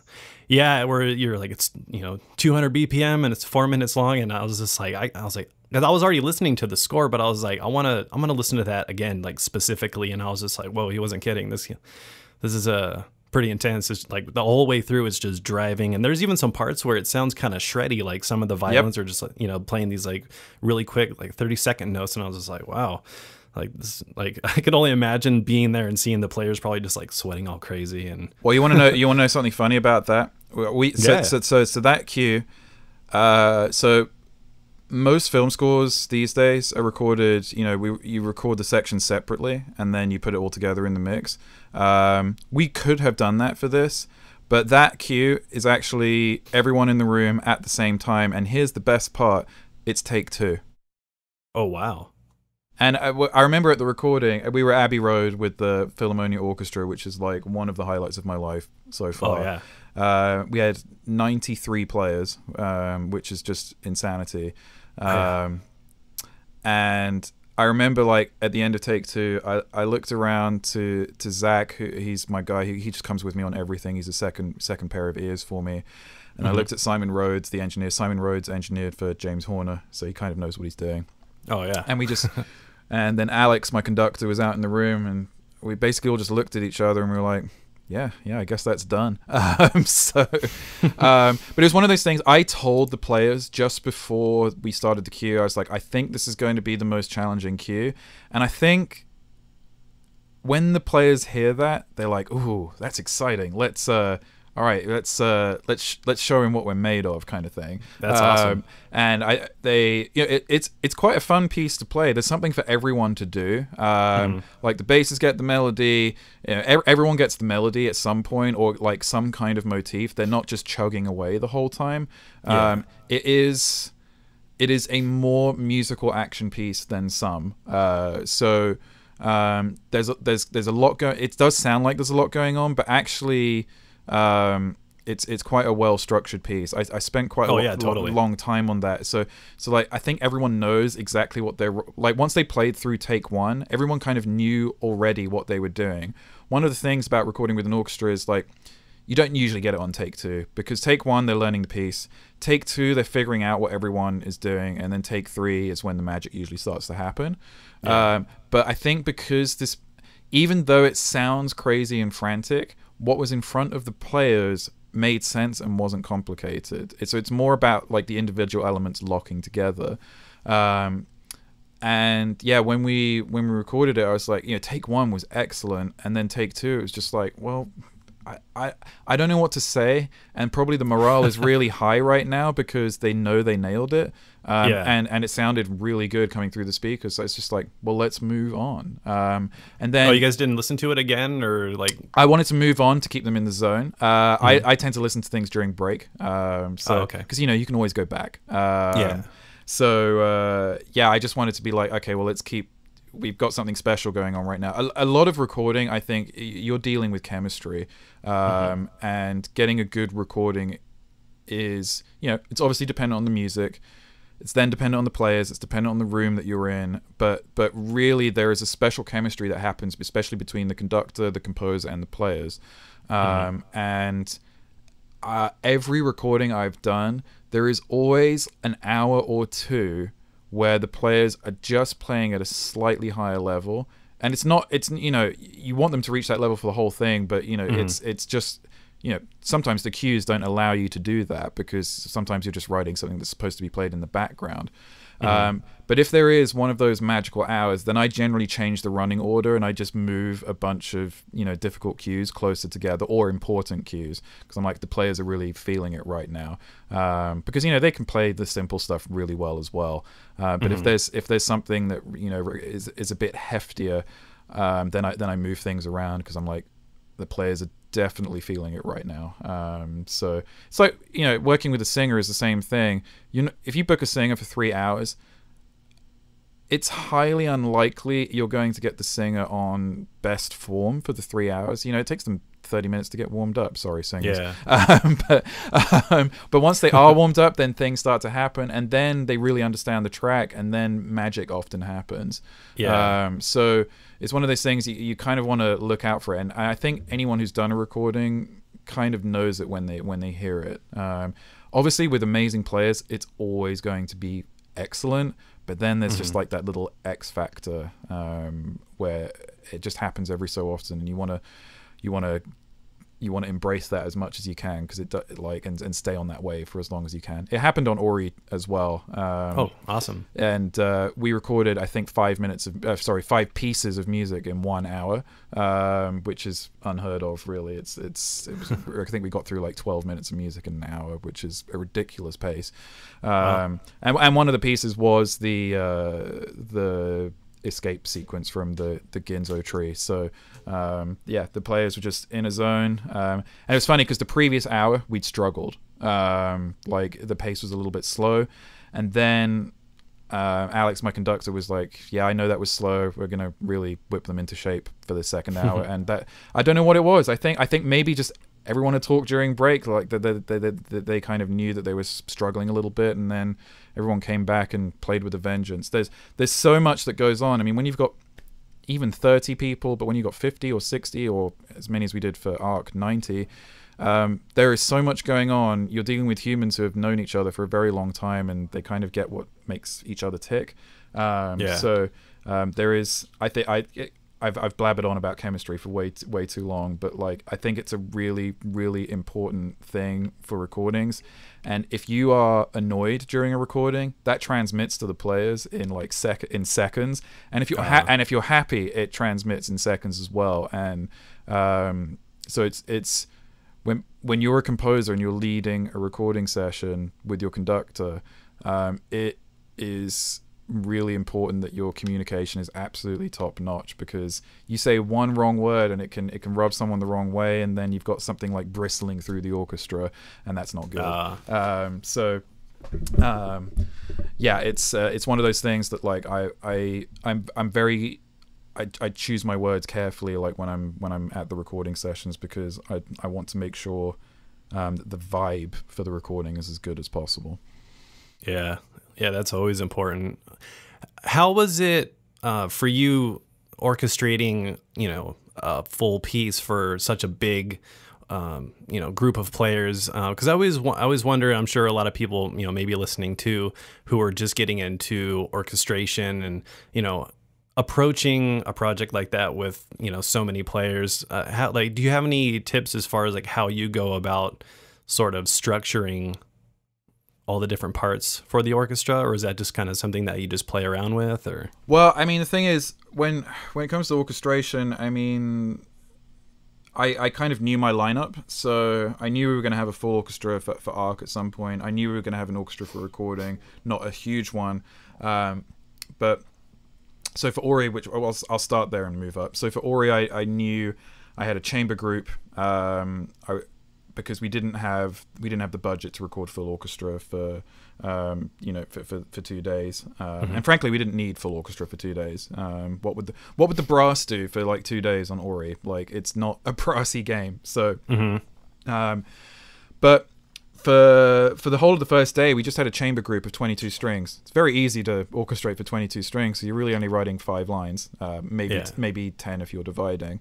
Yeah, where you're like it's you know 200 BPM and it's four minutes long, and I was just like I, I was like because I was already listening to the score, but I was like I want to I'm gonna listen to that again like specifically, and I was just like whoa, he wasn't kidding. This this is a pretty intense. It's like the whole way through it's just driving, and there's even some parts where it sounds kind of shreddy, like some of the violins are just you know playing these like really quick like 30 second notes, and I was just like wow. Like this, like *laughs* I could only imagine being there and seeing the players probably just like sweating all crazy and *laughs* Well, you want to know you want to know something funny about that? We so Yeah. so, so so that cue. Uh, so most film scores these days are recorded. You know, we you record the section separately and then you put it all together in the mix. Um, we could have done that for this, but that cue is actually everyone in the room at the same time. And here's the best part: it's take two. oh wow. And I, w- I remember at the recording, we were at Abbey Road with the Philharmonia Orchestra, which is like one of the highlights of my life so far. Oh yeah. Uh, we had 93 players, um, which is just insanity. Yeah. Um, and I remember, like at the end of take two, I, I looked around to to Zach, who he's my guy. He, he just comes with me on everything. He's a second second pair of ears for me. And I Mhm. looked at Simon Rhodes, the engineer. Simon Rhodes engineered for James Horner, so he kind of knows what he's doing Oh yeah. and we just *laughs* and then alex my conductor was out in the room and we basically all just looked at each other and we were like yeah yeah i guess that's done. *laughs* Um, so *laughs* um, but it was one of those things i told the players just before we started the cue i was like i think this is going to be the most challenging cue. And i think when the players hear that they're like ooh that's exciting. Let's uh all right let's uh let's let's show him what we're made of kind of thing That's awesome. and I they you know it, it's it's quite a fun piece to play. There's something for everyone to do. Um, Mm-hmm. Like the basses get the melody, you know, ev- everyone gets the melody at some point, or like some kind of motif. They're not just chugging away the whole time. Yeah. Um, it is it is a more musical action piece than some. Uh, so um, there's a, there's there's a lot going. It does sound like there's a lot going on, but actually. Um, it's it's quite a well structured piece. I, I spent quite a Oh, lo- yeah, totally. long time on that. So so like I think everyone knows exactly what they're like. Once they played through take one, everyone kind of knew already what they were doing. One of the things about recording with an orchestra is like you don't usually get it on take two because take one they're learning the piece. Take two they're figuring out what everyone is doing, and then take three is when the magic usually starts to happen. Um, but I think because this, even though it sounds crazy and frantic, what was in front of the players made sense and wasn't complicated. So it's more about like the individual elements locking together. Um, and yeah, when we when we recorded it, I was like, you know, take one was excellent, and then take two, it was just like, well, I, I I don't know what to say, and probably the morale is really *laughs* high right now because they know they nailed it, um, Yeah. and and it sounded really good coming through the speakers. So it's just like, well, let's move on. Um, and then Oh, you guys didn't listen to it again, or like? I wanted to move on to keep them in the zone. Uh, I, I tend to listen to things during break. Um, so, Mm-hmm. Oh, okay. Because, you know, you can always go back. Um, Yeah. So, uh, yeah, I just wanted to be like, okay, well, let's keep. We've got something special going on right now. A, a lot of recording, I think, you're dealing with chemistry, um, Mm-hmm. and getting a good recording is, you know, it's obviously dependent on the music. It's then dependent on the players. It's dependent on the room that you're in. But but really, there is a special chemistry that happens, especially between the conductor, the composer, and the players. Um, And uh, every recording I've done, there is always an hour or two where the players are just playing at a slightly higher level, and it's not. It's you know you want them to reach that level for the whole thing, but you know it's it's just you know sometimes the cues don't allow you to do that because sometimes you're just writing something that's supposed to be played in the background. Um, but if there is one of those magical hours, then I generally change the running order and I just move a bunch of you know difficult cues closer together or important cues because I'm like the players are really feeling it right now um, because you know they can play the simple stuff really well as well. Uh, but if there's if there's something that you know is is a bit heftier, um, then I then I move things around because I'm like the players are definitely feeling it right now. Um, so it's like you know, working with a singer is the same thing. You know, if you book a singer for three hours, it's highly unlikely you're going to get the singer on best form for the three hours. You know, it takes them 30 minutes to get warmed up. Sorry, singers. Yeah. *laughs* Um, but, um, but once they are warmed up, then things start to happen, and then they really understand the track, and then magic often happens. Yeah. Um, so it's one of those things you, you kind of want to look out for it. And I think anyone who's done a recording kind of knows it when they when they hear it. Um, obviously, with amazing players, it's always going to be excellent. But then there's just like that little X factor um, where it just happens every so often, and you want to you want to you want to embrace that as much as you can because it do- like and, and stay on that wave for as long as you can. It happened on Ori as well. Um, oh, awesome. and uh, we recorded I think five minutes of uh, sorry five pieces of music in one hour, um, which is unheard of. Really, it's it's it was, *laughs* I think we got through like twelve minutes of music in an hour, which is a ridiculous pace. Um, and and one of the pieces was the uh, the escape sequence from the the Ginso tree. So um, yeah, the players were just in a zone, um, and it was funny because the previous hour we'd struggled. Um, like the pace was a little bit slow, and then uh, Alex, my conductor, was like, "Yeah, I know that was slow. We're gonna really whip them into shape for the second *laughs* *laughs* hour." and that I don't know what it was. I think I think maybe just everyone had talked during break, like they, they, they, they kind of knew that they were struggling a little bit, and then everyone came back and played with a vengeance. There's there's so much that goes on. I mean, when you've got even 30 people, but when you've got 50 or 60 or as many as we did for Ark 90, um, there is so much going on. You're dealing with humans who have known each other for a very long time, and they kind of get what makes each other tick. Um, Yeah. So um, there is, I think, I. I've, I've blabbered on about chemistry for way way too long, but like I think it's a really really important thing for recordings, and if you are annoyed during a recording, that transmits to the players in like sec in seconds, and if you're ha- and if you're happy, it transmits in seconds as well, and um, so it's it's when when you're a composer and you're leading a recording session with your conductor, um, it is really important that your communication is absolutely top notch because you say one wrong word and it can it can rub someone the wrong way and then you've got something like bristling through the orchestra and that's not good. Ah. Um, so um, yeah, it's uh, it's one of those things that like I I I'm I'm very I, I choose my words carefully like when I'm when I'm at the recording sessions because I I want to make sure um, that the vibe for the recording is as good as possible. Yeah, yeah, that's always important. How was it uh, for you orchestrating, you know, a full piece for such a big, um, you know, group of players? Because I always, wa- I always wonder. I'm sure a lot of people, you know, maybe listening to, who are just getting into orchestration and, you know, approaching a project like that with, you know, so many players. Uh, how, like, do you have any tips as far as like how you go about sort of structuring all the different parts for the orchestra or is that just kind of something that you just play around with or Well, I mean, the thing is, when when it comes to orchestration, I mean, I I kind of knew my lineup, so I knew we were going to have a full orchestra for, for Ark at some point. I knew we were going to have an orchestra for recording, not a huge one, um, but so for Ori, which I'll, I'll start there and move up. So for Ori, I, I knew I had a chamber group. Um, I, because we didn't have we didn't have the budget to record full orchestra for um, you know for, for, for two days. Um, and frankly we didn't need full orchestra for two days. Um, what would the what would the brass do for like two days on Ori? Like it's not a *laughs* brassy game. So um, but for for the whole of the first day we just had a chamber group of 22 strings. It's very easy to orchestrate for 22 strings so you're really only writing five lines uh, maybe Yeah. maybe 10 if you're dividing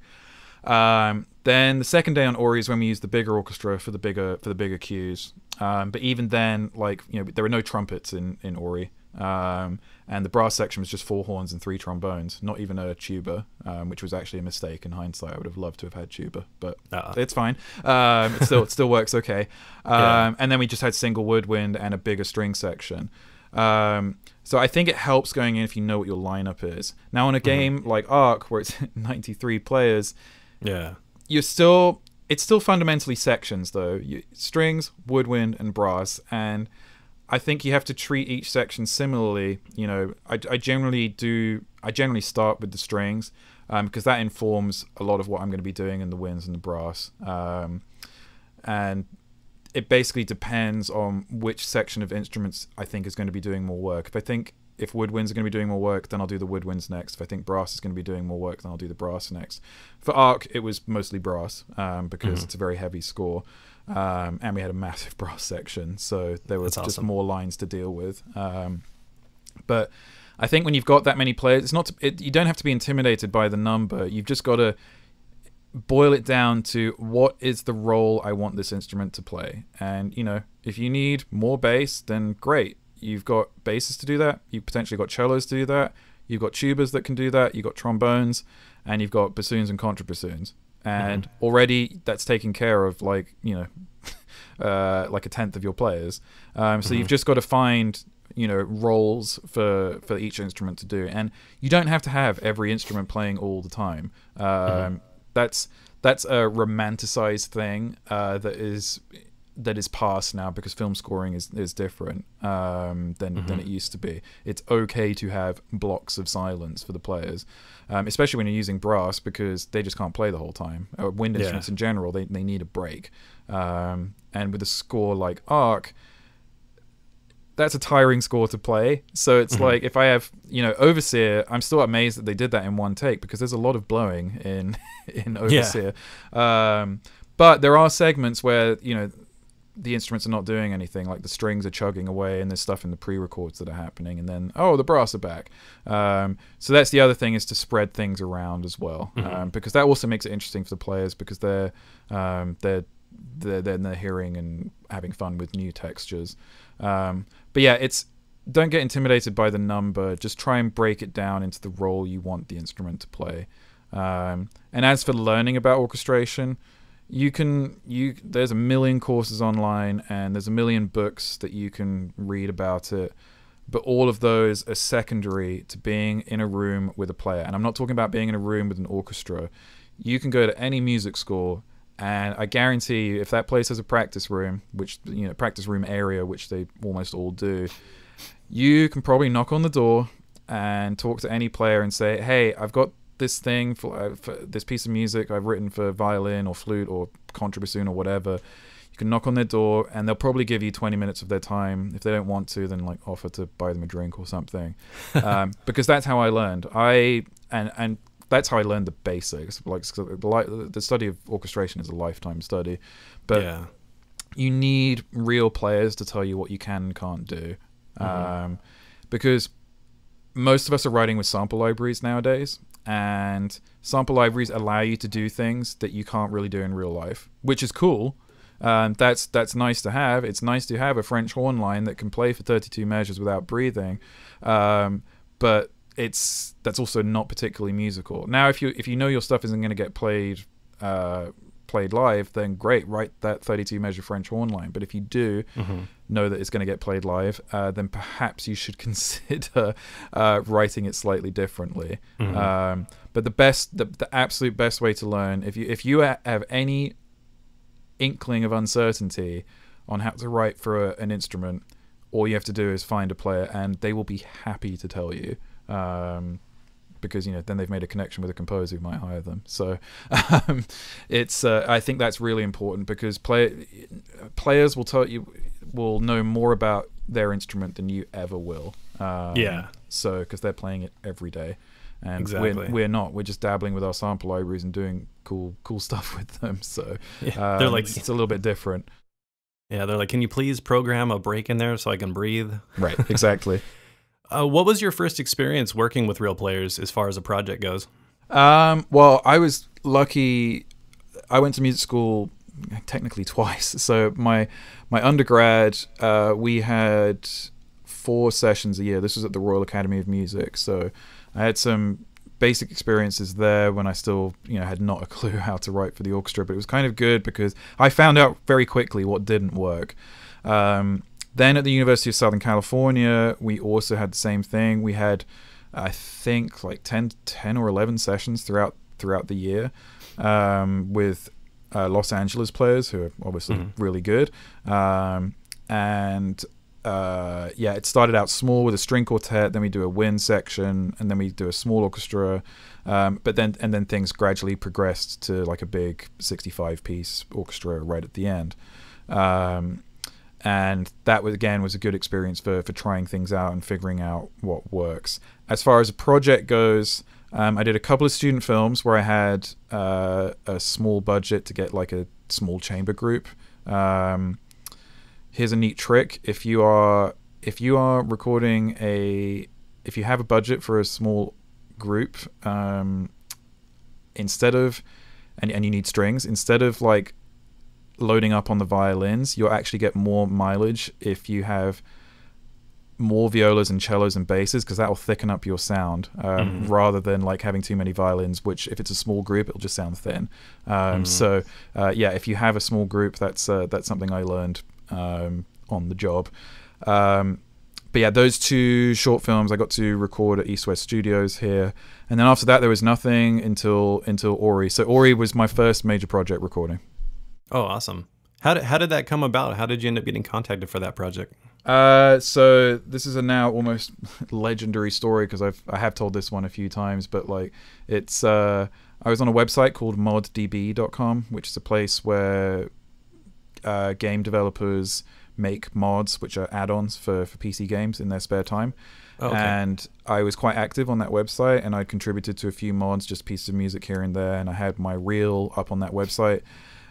Um, then the second day on Ori is when we use the bigger orchestra for the bigger for the bigger cues. Um, but even then, like you know, there were no trumpets in in Ori. Um, and the brass section was just four horns and three trombones, not even a tuba, um, which was actually a mistake in hindsight. I would have loved to have had tuba, but uh it's fine. Um, it still it still works okay. *laughs* Yeah. Um, and then we just had single woodwind and a bigger string section. Um, so I think it helps going in if you know what your lineup is. Now, in a mm-hmm. game mm-hmm. like Ark, where it's *laughs* 93 players, yeah, you're still it's still fundamentally sections though. You, strings, woodwind, and brass, and I think you have to treat each section similarly. You know, I, I generally do. I generally start with the strings um, because that informs a lot of what I'm going to be doing in the winds and the brass. Um, and it basically depends on which section of instruments I think is going to be doing more work. If I think if woodwinds are going to be doing more work, then I'll do the woodwinds next. If I think brass is going to be doing more work, then I'll do the brass next. For Ark, it was mostly brass um, because mm-hmm. it's a very heavy score. Um, and we had a massive *laughs* brass section, so there was just more lines to deal with. Um, but I think when you've got that many players, it's not to, it, you don't have to be intimidated by the number. You've just got to boil it down to what is the role I want this instrument to play. And you know, if you need more bass, then great. You've got basses to do that. You've potentially got cellos to do that. You've got tubas that can do that. You've got trombones, and you've got bassoons and contrabassoons and mm-hmm. already that's taken care of like you know *laughs* uh, like a tenth of your players um, so mm-hmm. you've just got to find you know roles for for each instrument to do and you don't have to have every instrument playing all the time um, mm-hmm. that's that's a romanticized thing uh, that is that is past now because film scoring is is different um, than mm-hmm. than it used to be. It's okay to have blocks of silence for the players, um, especially when you're using brass because they just can't play the whole time. Or wind instruments yeah. in general, they they need a break. Um, and with a score like Ark, that's a tiring score to play. So it's mm-hmm. like if I have, you know, Overseer, I'm still amazed that they did that in one take because there's a lot of blowing in *laughs* in Overseer. Yeah. Um, but there are segments where you know the instruments are not doing anything. Like the strings are chugging away, and there's stuff in the pre-records that are happening, and then oh, the brass are back. Um, so that's the other thing is to spread things around as well, mm-hmm. um, because that also makes it interesting for the players because they're um, they're they're then they're hearing and having fun with new textures. Um, but yeah, it's don't get intimidated by the number. Just try and break it down into the role you want the instrument to play. Um, and as for learning about orchestration, you can you there's a million courses online and there's a million books that you can read about it. But all of those are secondary to being in a room with a player. And i'm not talking about being in a room with an orchestra. You can go to any music school and i guarantee you if that place has a practice room which you know practice room area which they almost all do you can probably knock on the door and talk to any player and say hey i've got this thing for, uh, for, this piece of music I've written for violin or flute or contrabassoon or whatever. You can knock on their door and they'll probably give you 20 minutes of their time. If they don't want to, then like offer to buy them a drink or something. *laughs* um, because that's how I learned. I and and that's how I learned the basics. Like the, the study of orchestration is a lifetime study, but yeah. you need real players to tell you what you can and can't do. Mm-hmm. Um, because most of us are writing with sample libraries nowadays, and sample libraries allow you to do things that you can't really do in real life, which is cool. Um, that's that's nice to have. It's nice to have a French horn line that can play for 32 measures without breathing, um, but it's that's also not particularly musical. Now, if you if you know your stuff isn't going to get played uh, played live, then great, write that 32 measure French horn line. But if you do mm-hmm. Know that it's going to get played live, uh, then perhaps you should *laughs* consider uh, writing it slightly differently. Mm-hmm. Um, but the best, the, the absolute best way to learn, if you if you have any inkling of uncertainty on how to write for a, an instrument, all you have to do is find a player, and they will be happy to tell you. Um, because you know then they've made a connection with a composer who might hire them. So *laughs* um, it's uh, I think that's really important because play, players will tell you will know more about their instrument than you ever will. Um, yeah. So because they're playing it every day, and exactly. we're, we're not. We're just dabbling with our sample libraries and doing cool cool *laughs* stuff with them. So yeah, um, they're like it's, it's a little bit different. Yeah, they're like, can you please program a break in there so I can breathe? Right, exactly. *laughs* Uh, what was your first experience working with real players as far as a project goes? Um, well, I was lucky. I went to music school technically twice. *laughs* So my my undergrad, uh, we had four sessions a year. This was at the Royal Academy of Music. So I had some basic experiences there when I still, you know, had not a *laughs* clue how to write for the orchestra. But it was kind of good because I found out very quickly what didn't work. Um, then at the University of Southern California, we also had the same thing. We had, I think, like 10, 10 or 11 sessions throughout throughout the year um, with uh, Los Angeles players who are obviously mm-hmm. really good. Um, and uh, yeah, it started out small with a string quartet, then we do a wind section, and then we do a small orchestra. Um, but then and then things gradually progressed to like a big 65 piece orchestra right at the end. Um, and that was again was a good experience for for trying things out and figuring out what works. As far as a project goes, um, I did a couple of student films where I had uh, a small budget to get like a small chamber group. Um, here's a neat trick: if you are if you are recording a if you have a budget for a small group, um, instead of and, and you need strings, instead of like loading up on the violins, you'll actually get more mileage if you have more violas and cellos and basses because that will thicken up your sound um, mm. rather than like having too many violins which if it's a small group it'll just sound thin. Um, mm. so uh, yeah if you have a small group that's uh, that's something i learned um, on the job. Um, but yeah those two short films i got to record at east west studios here. And then after that there was nothing until until ori. So ori was my first major project recording. Oh awesome. How did, how did that come about? How did you end up getting contacted for that project uh, so this is a now almost *laughs* legendary story because I've I have told this one a few times, but like it's uh, I was on a website called moddb.com, which is a place where uh, game developers make mods, which are add-ons for for PC games in their spare time. Oh, okay. And I was quite active on that website, and I contributed to a few mods, just pieces of music here and there, and I had my reel up on that website.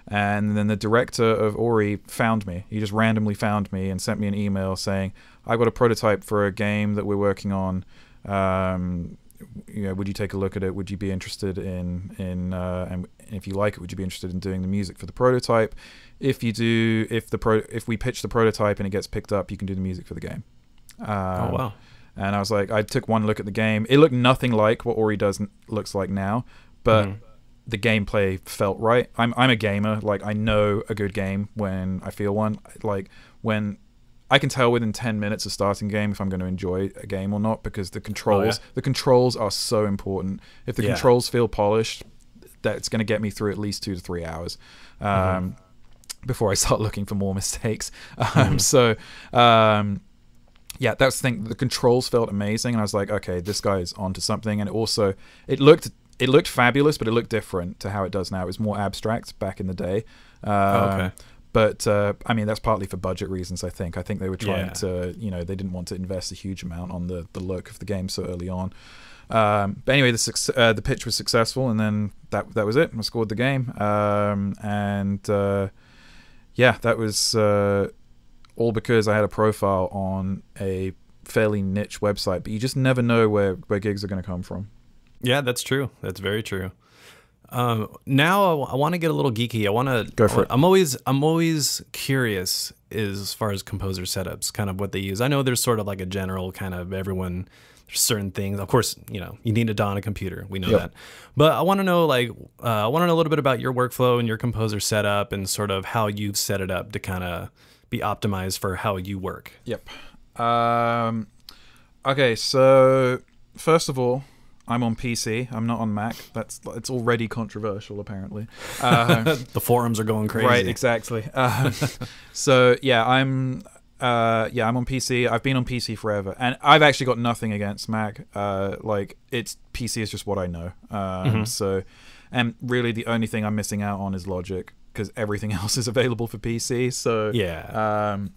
And then the director of Ori found me. He just randomly found me and sent me an email saying, "I've got a prototype for a game that we're working on. Um, you know, would you take a look at it? Would you be interested in in uh, and if you like it, would you be interested in doing the music for the prototype? If you do, if the pro, if we pitch the prototype and it gets picked up, you can do the music for the game." Um, oh wow! And I was like, I took one look at the game. It looked nothing like what Ori does looks like now, but mm-hmm the gameplay felt right. I'm I'm a gamer. Like I know a good game when I feel one. Like when I can tell within 10 minutes of starting a game if I'm going to enjoy a game or not because the controls oh, yeah. the controls are so important. If the yeah. controls feel polished, that's going to get me through at least 2 to 3 hours. Um, mm-hmm. before I *laughs* start looking for more mistakes. *laughs* Um, mm-hmm. so um, yeah, that's the thing. The controls felt amazing, and I was like, okay, this guy is onto something. And it also it looked it looked fabulous, but it looked different to how it does now. It was more abstract back in the day. Uh, oh, okay. But uh, I mean, that's partly for budget reasons. I think. I think they were trying yeah. to, you know, they didn't want to invest a huge amount on the the look of the game so early on. Um, but anyway, the uh, the pitch was successful, and then that that was it. I scored the game, um, and uh, yeah, that was uh, all because I had a profile on a fairly niche website. But you just never know where where gigs are going to come from. Yeah, that's true. That's very true. Um, now I, I want to get a little geeky. I want to go for it. I'm always I'm always curious as far as composer setups, kind of what they use. I know there's sort of like a general kind of everyone. There's certain things, of course, you know, you need to don a computer. We know yep. that, but I want to know like uh, I want to know a little bit about your workflow and your composer setup and sort of how you've set it up to kind of be optimized for how you work. Yep. Um, okay, so first of all, I'm on PC. I'm not on Mac. That's it's already controversial, apparently. *laughs* Uh, the forums are going crazy. Right, exactly. Uh, *laughs* so yeah, I'm uh, yeah, I'm on PC. I've been on PC forever, and I've actually got nothing against Mac. Uh, like it's PC is just what I know. Um, mm-hmm. So, and really, the only thing I'm missing out on is Logic because everything *laughs* else is available for PC. So yeah. Um,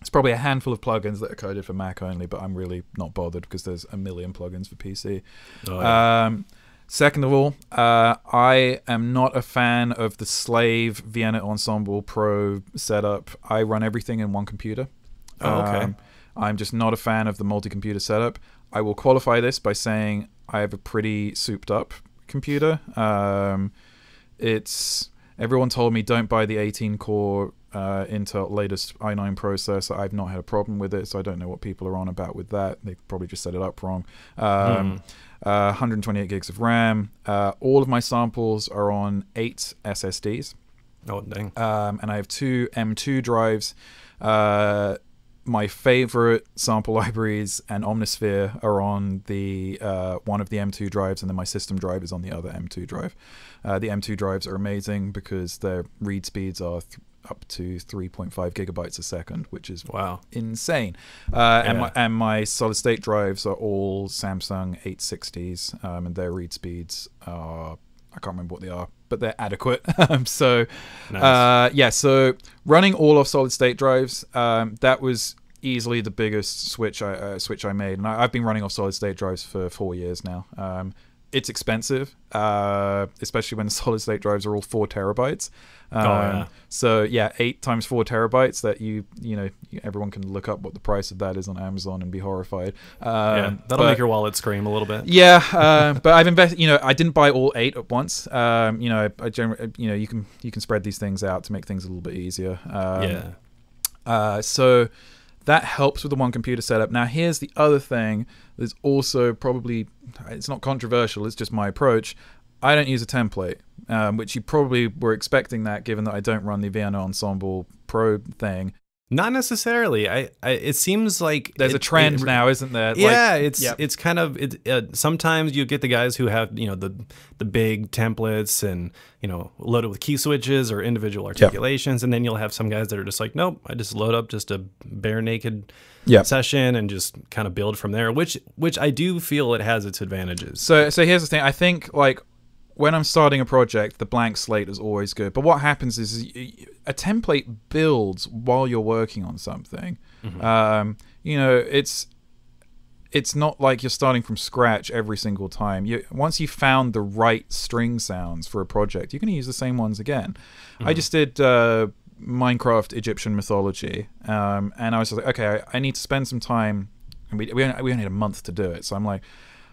it's probably a handful of plugins that are coded for Mac only, but I'm really not bothered because there's a million plugins for PC. Oh, yeah. um, second of all, uh, I am not a fan of the slave Vienna Ensemble Pro setup. I run everything in one computer. Oh, okay. Um, I'm just not a fan of the multi-computer setup. I will qualify this by saying I have a pretty souped up computer. Um, it's everyone told me don't buy the 18 core uh, Intel latest i9 processor. I've not had a problem with it, so I don't know what people are on about with that. They probably just set it up wrong. Um, uh, 128 gigs of RAM. Uh, all of my samples are on eight SSDs, Oh dang. um, and I have two M2 drives. Uh, my favorite sample *laughs* libraries and Omnisphere are on the uh, one of the M2 drives, and then my system drive is on the other M2 drive. Uh, the M2 drives are amazing because their read speeds are th- up to 3.5 gigabytes a second, which is Wow. insane. Uh, and, my, and my solid state drives are all Samsung 860s, um, and their read speeds are I can't remember what they are, but they're adequate. *laughs* um, so Nice. uh, yeah, so running all off solid state drives, um, that was easily the biggest switch I uh, switch I made, and I, I've been running off solid state drives for four years now. Um, it's expensive, uh, especially when *laughs* solid state drives are all four terabytes. Um, yeah. So yeah, eight times four terabytes. That you you know everyone can look up what the price of that is on Amazon and be horrified. Um, yeah, that'll but- make your wallet scream a little bit. yeah, *laughs* uh, but I've invested. You know, I didn't buy all eight at once. Um, you know, I generally, you know, you can you can spread these things out to make things a little bit easier. Um, yeah. Uh, so that helps with the one computer setup. Now, here's the other thing. There's also probably it's not controversial. It's just my approach. I don't use a template, um, which you probably were expecting that, given that I don't run the Vienna Ensemble Pro thing. Not necessarily. I, I it seems like There's a trend it- now, isn't there? Like- yeah, it's yeah. it's kind of it. Uh, sometimes you get the guys who have you know the the big templates and you know loaded with key switches or individual articulations, and then you'll have some guys that are just like, nope, I just load up just a bare naked Yeah. session and just kind of build from there. Which which I do feel it has its advantages. So so here's the thing. I think like when I'm starting a project, the blank slate is always good. But what happens is a template builds while you're working on something. Um, you know, it's it's not like you're starting from scratch every single time. You once you found the right string sounds for a project, you're going to use the same ones again. I just did uh, Minecraft Egyptian mythology, um, and I was like, okay, I, I need to spend some time. And we we only, we only had a month to do it, so I'm like,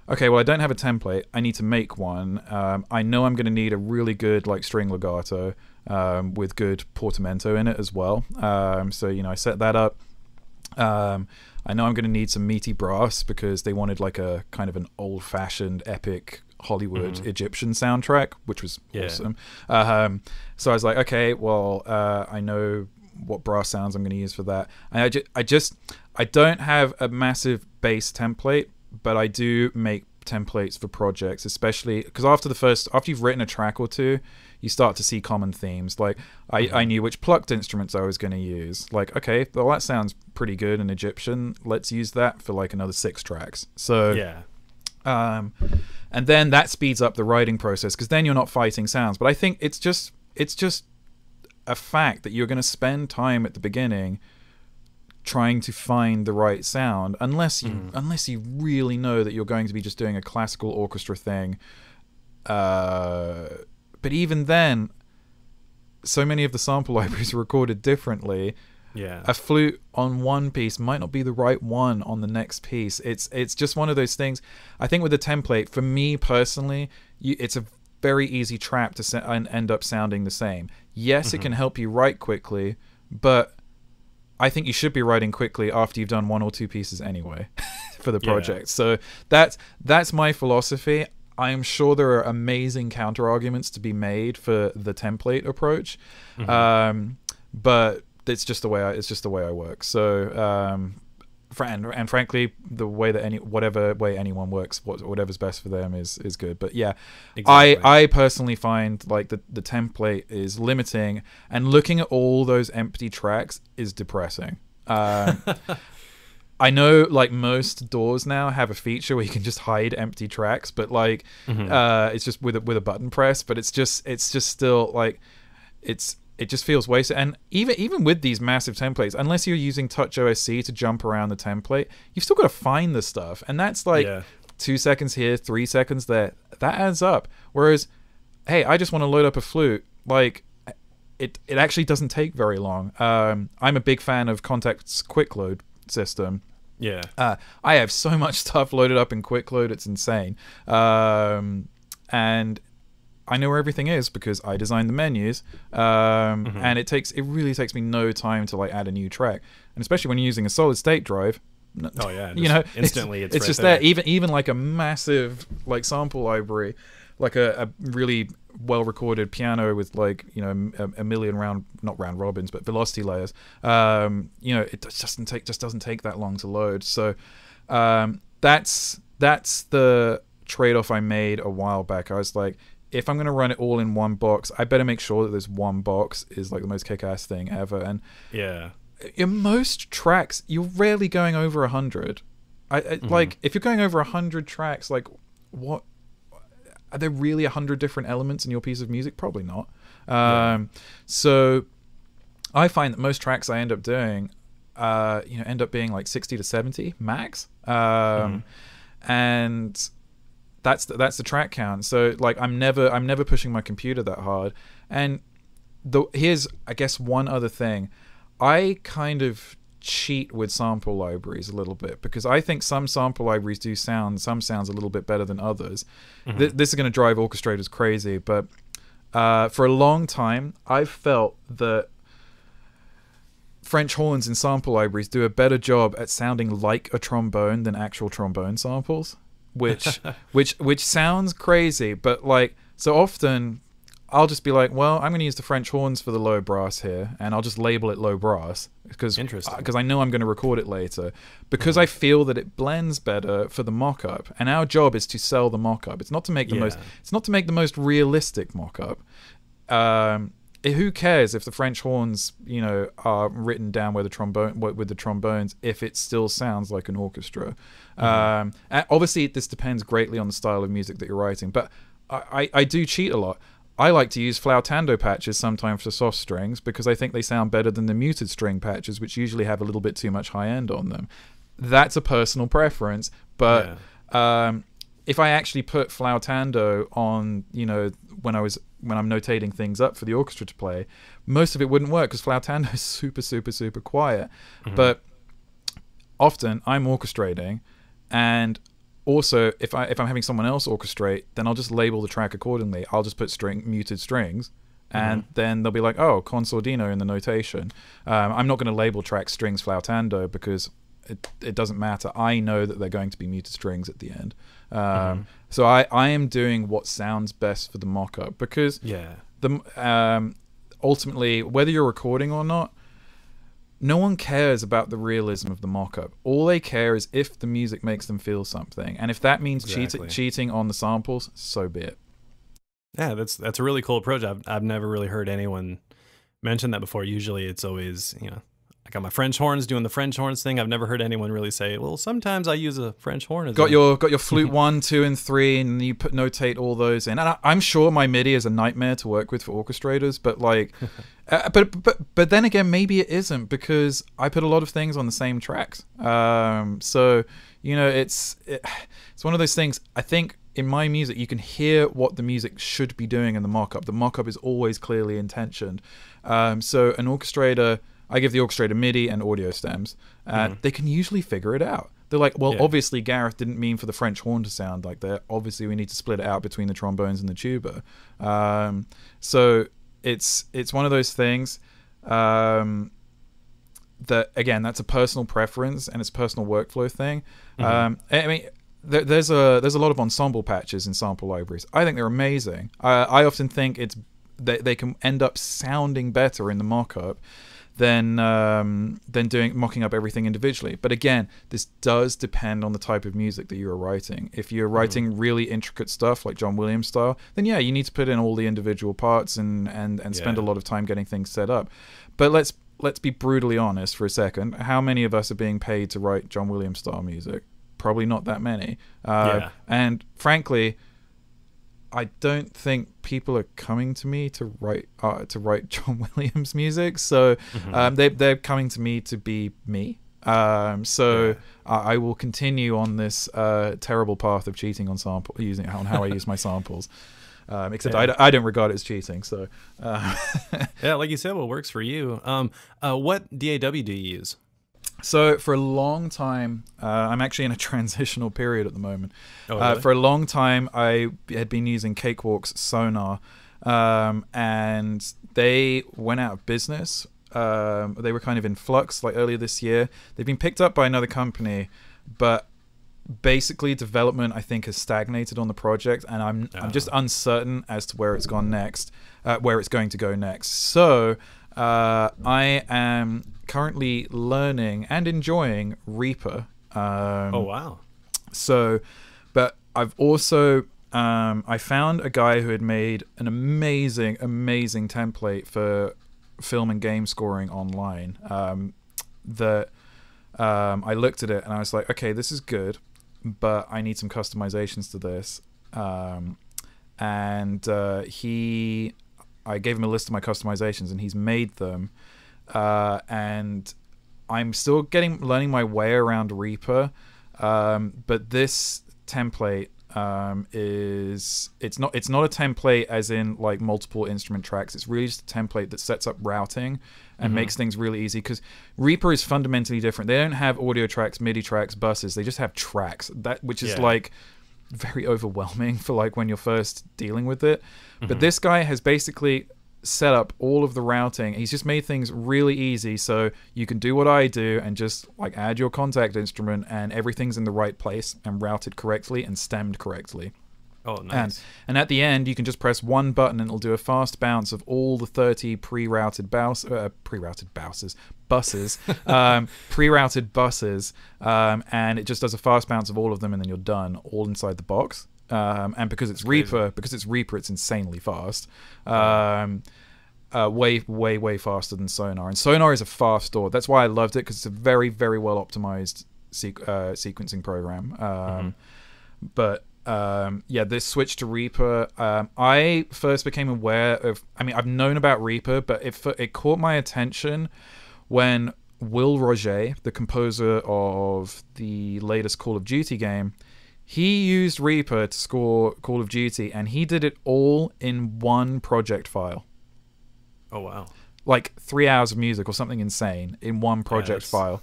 okay, well, I don't have a template. I need to make one. Um, I know I'm going to need a really good like string legato um, with good portamento in it as well. Um, so you know, I set that up. Um, I know I'm going to need some meaty brass because they wanted like a kind of an old-fashioned epic Hollywood Egyptian soundtrack, which was Yeah. awesome. Um, so I was like, okay, well, uh, I know what brass sounds I'm going to use for that. And I, ju- I just, I don't have a massive base template, but I do make templates for projects, especially because after the first, after you've written a track or two, you start to see common themes. Like I, I knew which plucked instruments I was going to use. Like, okay, well that sounds pretty good in Egyptian. Let's use that for like another six tracks. So yeah. um, and then that speeds up the writing process because then you're not fighting sounds. But I think it's just it's just a fact that you're going to spend time at the beginning trying to find the right sound unless you unless you really know that you're going to be just doing a classical orchestra thing uh, but even then so many of the sample *laughs* libraries are recorded differently Yeah. a flute on one piece might not be the right one on the next piece. It's it's just one of those things. I think with a template, for me personally, you, it's a very easy trap to and end up sounding the same. Yes, it can help you write quickly, but I think you should be writing quickly after you've done one or two pieces anyway *laughs* for the Yeah. project. So that's that's my philosophy. I am sure there are amazing counter arguments to be made for the template approach, um, but it's just the way I, it's just the way I work. So, um, and, and frankly, the way that any whatever way anyone works, whatever's best for them is is good. But yeah, Exactly. I I personally find like the the template is limiting, and looking at all those empty tracks is depressing. Um, *laughs* I know like most DAWs now have a feature where you can just hide empty tracks, but like uh, it's just with a, with a button press. But it's just it's just still like it's it just feels wasted. And even even with these massive templates, unless you're using Touch OSC to jump around the template, you've still got to find the stuff, and that's like Yeah. two seconds here, three seconds there. That adds up. Whereas, hey, I just want to load up a flute. Like, it it actually doesn't take very long. Um, I'm a big fan of Kontakt's quick load system. yeah. Uh, I have so much *laughs* stuff loaded up in quick load, it's insane. Um, and I know where everything is because I designed the menus, um, Mm-hmm. and it takes it really takes me no time to like add a new track, and especially when you're using a solid state drive. Oh, yeah, *laughs* you know, it's- instantly it's it's, right just there. there. Even even like a massive like sample library, like a, a really well recorded piano with like you know a, a million round not round robins but velocity layers. Um, you know, it just doesn't take just doesn't take that long to load. So um, that's that's the trade off I made a while back. I was like, if I'm going to run it all in one box, I better make sure that this one box is like the most kick ass thing ever. And Yeah. in most tracks, you're rarely going over a hundred. I, I like if you're going over a hundred tracks, like what are there really a hundred different elements in your piece of music? Probably not. Um, So I find that most tracks I end up doing, uh, you know, end up being like sixty to seventy max, um, and that's the, that's the track count. So like I'm never I'm never pushing my computer that hard. And the here's I guess one other thing, I kind of cheat with sample libraries a little bit because I think some sample libraries do sound some sounds a little bit better than others. Th- this is going to drive orchestrators crazy, but uh, for a long time I've felt that French horns in sample libraries do a better job at sounding like a trombone than actual trombone samples, which which which sounds crazy, but like so often I'll just be like, well, I'm going to use the French horns for the low brass here, and I'll just label it low brass because because I know I'm going to record it later because I feel that it blends better for the mock-up, and our job is to sell the mock-up. It's not to make the most it's not to make the most realistic mock-up. Um, who cares if the French horns, you know, are written down where the trombone with the trombones if it still sounds like an orchestra? Um, obviously, this depends greatly on the style of music that you're writing, but I, I, I do cheat a lot. I like to use flautando patches sometimes for soft strings because I think they sound better than the muted string patches, which usually have a little bit too much high end on them. That's a personal preference, but um, if I actually put flautando on, you know, when I was when I'm notating things up for the orchestra to play, most of it wouldn't work because flautando is super, super, super quiet. But often I'm orchestrating, and also if I if I'm having someone else orchestrate, then I'll just label the track accordingly. I'll just put string muted strings. And then they'll be like, "Oh, con sordino in the notation." Um, I'm not going to label track strings flautando because it, it doesn't matter. I know that they're going to be muted strings at the end. Um, So I, I am doing what sounds best for the mock-up because Yeah. the um, ultimately whether you're recording or not, no one cares about the realism of the mock-up. All they care is if the music makes them feel something, and if that means cheating Exactly. cheating on the samples, so be it. Yeah, that's that's a really cool approach. I've I've never really heard anyone mention that before. Usually, it's always you know, I got my French horns doing the French horns thing. I've never heard anyone really say, "Well, sometimes I use a French horn." As Got a-" your got your flute *laughs* one, two, and three, and you put notate all those in. And I, I'm sure my MIDI is a nightmare to work with for orchestrators, but like, *laughs* uh, but but but then again, maybe it isn't because I put a lot of things on the same tracks. Um, so you know, it's it, it's one of those things. I think in my music, you can hear what the music should be doing in the mock-up. The mock-up is always clearly intentioned. Um, so an orchestrator. I give the orchestrator MIDI and audio stems. Uh, They can usually figure it out. They're like, well, Yeah. obviously Gareth didn't mean for the French horn to sound like that. Obviously, we need to split it out between the trombones and the tuba. Um, so it's it's one of those things um, that again, that's a personal preference and it's a personal workflow thing. Um, I I mean. There, there's a there's a lot of ensemble patches in sample libraries. I think they're amazing. Uh, I often think it's they, they can end up sounding better in the mock-up than um, than doing mocking up everything individually. But again, this does depend on the type of music that you are writing. If you're writing really intricate stuff like John Williams style, then yeah, you need to put in all the individual parts and and and spend a lot of time getting things set up. But let's let's be brutally honest for a second. How many of us are being paid to write John Williams style music? Probably not that many. Uh, Yeah. And frankly, I don't think people are coming to me to write uh, to write *laughs* John Williams music. So um, they they're coming to me to be me. Um, so I, I will continue on this uh, terrible path of cheating on sample using on how I use my *laughs* samples. Um, except I, Yeah. d- I don't regard it as cheating. So uh, *laughs* Yeah, like you said, what works for you. Um, uh, what DAW do you use? So for a long time, uh, I'm actually in a *laughs* transitional period at the moment. Oh, Uh, for a long time, I had been using Cakewalk's sonar, um, and they went out of business. Um, they were kind of in flux like earlier this year. They've been picked up by another company, but basically development I think has stagnated on the project, and I'm I'm just uncertain as to where it's gone next, uh, where it's going to go next. So uh, I am currently learning and enjoying Reaper. Um, oh wow. so, but I've also um, I found a guy who had made an amazing, amazing template for film and game scoring online. Um, that um, I looked at it and I was like, okay, this is good, but I need some customizations to this. Um, and uh, he, I gave him a list of my customizations, and he's made them. Uh, and I'm still getting learning my way around Reaper, um, but this template um, is it's not it's not a template as in like multiple instrument tracks. It's really just a template that sets up routing and makes things really easy. Because Reaper is fundamentally different. They don't have audio tracks, MIDI tracks, buses. They just have tracks. That which is Yeah. like very overwhelming *laughs* for like when you're first dealing with it. But this guy has basically set up all of the routing. He's just made things really easy so you can do what I do and just like add your Kontakt instrument and everything's in the right place and routed correctly and stemmed correctly. Oh nice. And and at the end you can just press one button and it'll do a fast bounce of all the 30 pre-routed bounce uh, pre-routed bouses buses *laughs* um, pre-routed buses um, and it just does a fast bounce of all of them and then you're done all inside the box. Um, and because it's crazy. Reaper, because it's Reaper, it's insanely fast. Um, uh, way, way, way faster than Sonar. And Sonar is a fast DAW. That's why I loved it because it's a very, very well optimized sequ- uh, sequencing program. Um, But um, yeah, this switch to Reaper, um, I first became aware of. I mean, I've known about Reaper, but it it caught my attention when Will Roget, the composer of the latest Call of Duty game, he used Reaper to score Call of Duty, and he did it all in one project file oh wow. like three hours of music or something insane in one project that's- file.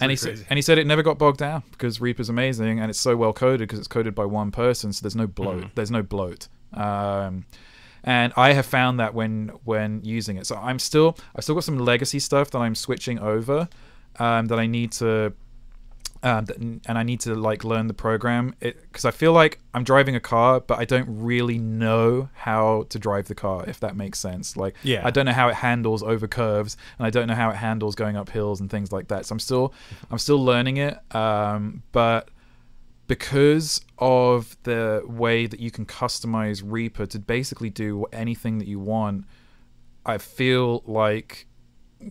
And he said, and he said it never got bogged down because Reaper's amazing and it's so well coded because it's coded by one person, so there's no bloat. Mm-hmm. There's no bloat. Um, and I have found that when when using it, so I'm still I've still got some legacy stuff that I'm switching over um, that I need to um, that, and I need to like learn the program because I feel like I'm driving a car, but I don't really know how to drive the car. If that makes sense, like Yeah. I don't know how it handles over curves, and I don't know how it handles going up hills and things like that. So I'm still I'm still learning it, um, but because of the way that you can customize Reaper to basically do anything that you want, I feel like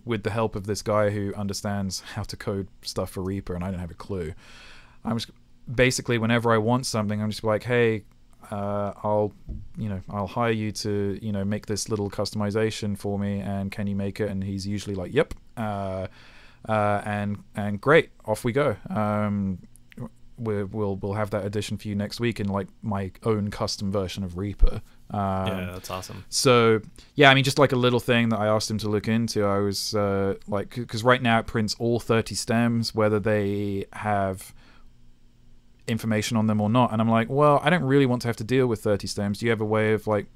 with the help of this guy who understands how to code stuff for Reaper, and I don't have a clue. I'm just basically whenever I want something, I'm just like, hey, uh, I'll, you know, I'll hire you to, you know, make this little customization for me, and can you make it? And he's usually like, yep, uh, uh, and and great, off we go. Um, we're, we'll we'll have that edition for you next week in like my own custom version of Reaper. Um, yeah, that's awesome. so yeah, I mean, just like a little thing that I asked him to look into. I was uh, like, because right now it prints all thirty stems, whether they have information on them or not. And I'm like, well, I don't really want to have to deal with thirty stems. Do you have a way of like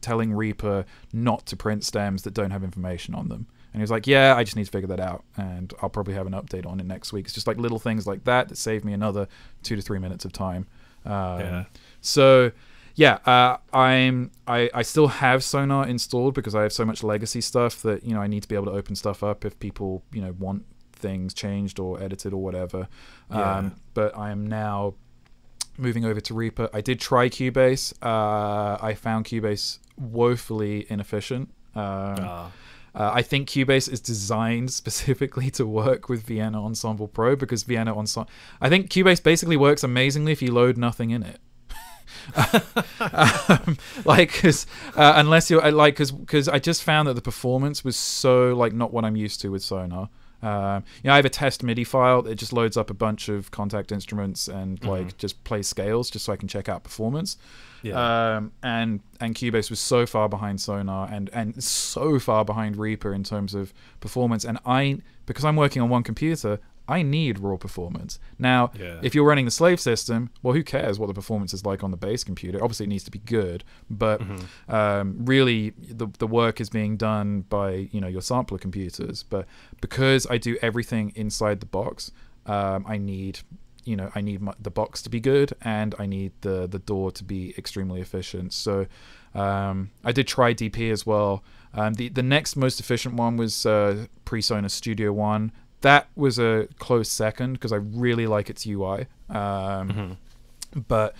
telling Reaper not to print stems that don't have information on them? And he was like, yeah, I just need to figure that out, and I'll probably have an update on it next week. It's just like little things like that that save me another two to three minutes of time. Um, Yeah. So yeah, uh, I'm I, I still have Sonar installed because I have so much legacy stuff that you know I need to be able to open stuff up if people you know want things changed or edited or whatever. Yeah. Um, but I am now moving over to Reaper. I did try Cubase. Uh, I found Cubase woefully inefficient. Um, Uh, uh, I think Cubase is designed *laughs* specifically to work with Vienna Ensemble Pro because Vienna Ensemble. I think Cubase basically works amazingly if you load nothing in it. Um, *laughs* like because uh, unless you're like because because I just found that the performance was so like not what I'm used to with Sonar. Um, you know, I have a test MIDI file that just loads up a bunch of Kontakt instruments and Mm-hmm. like just plays scales just so I can check out performance. Yeah. Um, and and Cubase was so far behind Sonar and and so far behind Reaper in terms of performance. And I because I'm working on one computer, I need raw performance. Now, Yeah. if you're running the slave system, well, who cares what the performance is like on the base computer? Obviously, it needs to be good, but um, really, the the work is being done by you know your sampler computers. But because I do everything inside the box, um, I need you know I need my, the box to be good, and I need the the DAW to be extremely efficient. So um, I did try DP as well. Um, the the next most efficient one was uh, PreSonus Studio One. That was a close second because I really like its UI. Um, But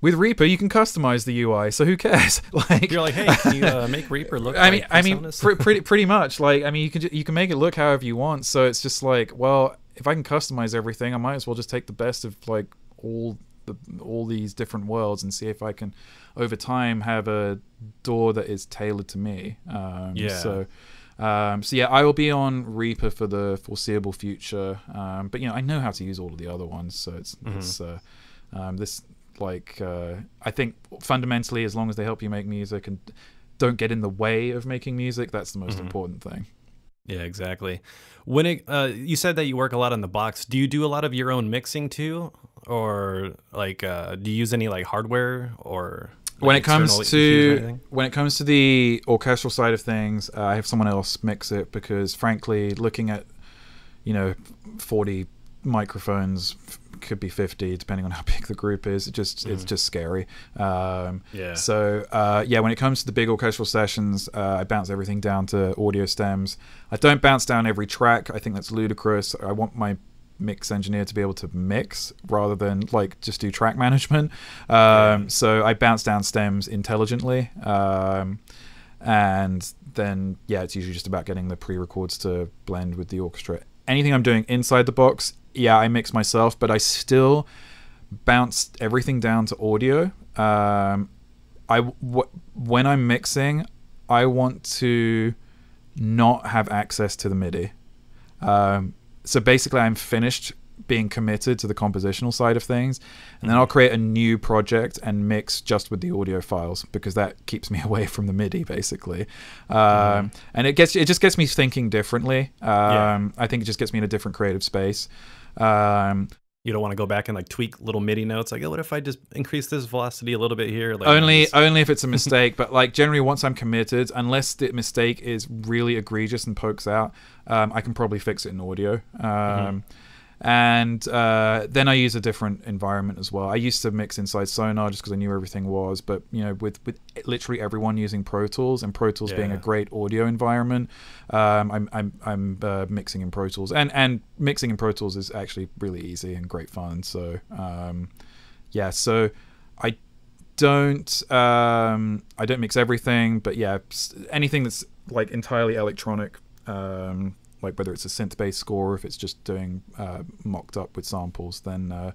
with Reaper, you can customize the UI, so who cares? *laughs* like You're like, hey, can you uh, *laughs* make Reaper look? I mean, like I mean, PreSonus?" pre- pretty *laughs* pretty much. Like, I mean, you can ju- you can make it look however you want. So it's just like, well, if I can customize everything, I might as well just take the best of like all the all these different worlds and see if I can, over time, have a DAW that is tailored to me. Um, Yeah. So. Um, so yeah, I will be on Reaper for the foreseeable future. Um, but you know, I know how to use all of the other ones, so it's it's uh, um, this like uh, I think fundamentally, as long as they help you make music and don't get in the way of making music, that's the most important thing. Yeah, exactly. When it, uh, you said that you work a lot on the box, do you do a lot of your own mixing too, or like, uh, do you use any like hardware or when it comes external EQs or to when it comes to the orchestral side of things, uh, I have someone else mix it because, frankly, looking at you know forty microphones f- could be fifty depending on how *laughs* big the group is. It just it's just scary. Um, Yeah. So uh, yeah, when it comes to the big orchestral sessions, uh, I bounce everything down to audio stems. I don't bounce down every track. I think that's ludicrous. I want my mix engineer to be able to mix rather than like just do track management. *laughs* Um, So I bounce down stems intelligently. Um, and then yeah, it's usually just about getting the pre-records to blend with the orchestra. Anything I'm doing inside the box, yeah, I mix myself, but I still bounce everything down to audio. Um, I w- when I'm mixing, I want to not have access to the MIDI. Um, so basically, I'm finished being committed to the compositional side of things, and then I'll create a new project and mix just with the audio files because that keeps me *laughs* away from the MIDI, basically. Um, And it gets it just gets me thinking differently. Um, I think it just gets me in a different creative space. Um, You don't want to go back and like tweak little MIDI notes, like, oh, what if I just increase this velocity a little bit here? Like, only just- only if it's a mistake but like generally once i'm committed unless the mistake is really egregious and pokes out um, i can probably fix it in audio um, and uh, then i use a different environment as well. I used to mix inside sonar just because i knew everything was but you know with with literally everyone using pro tools and pro tools being a great audio environment um, i'm i'm, I'm uh, mixing in pro tools. And and mixing in pro tools is actually really easy and great fun. So um, yeah so i don't um i don't mix everything but yeah anything that's like entirely electronic um like whether it's a synth based score or if it's just doing uh mocked up with samples then uh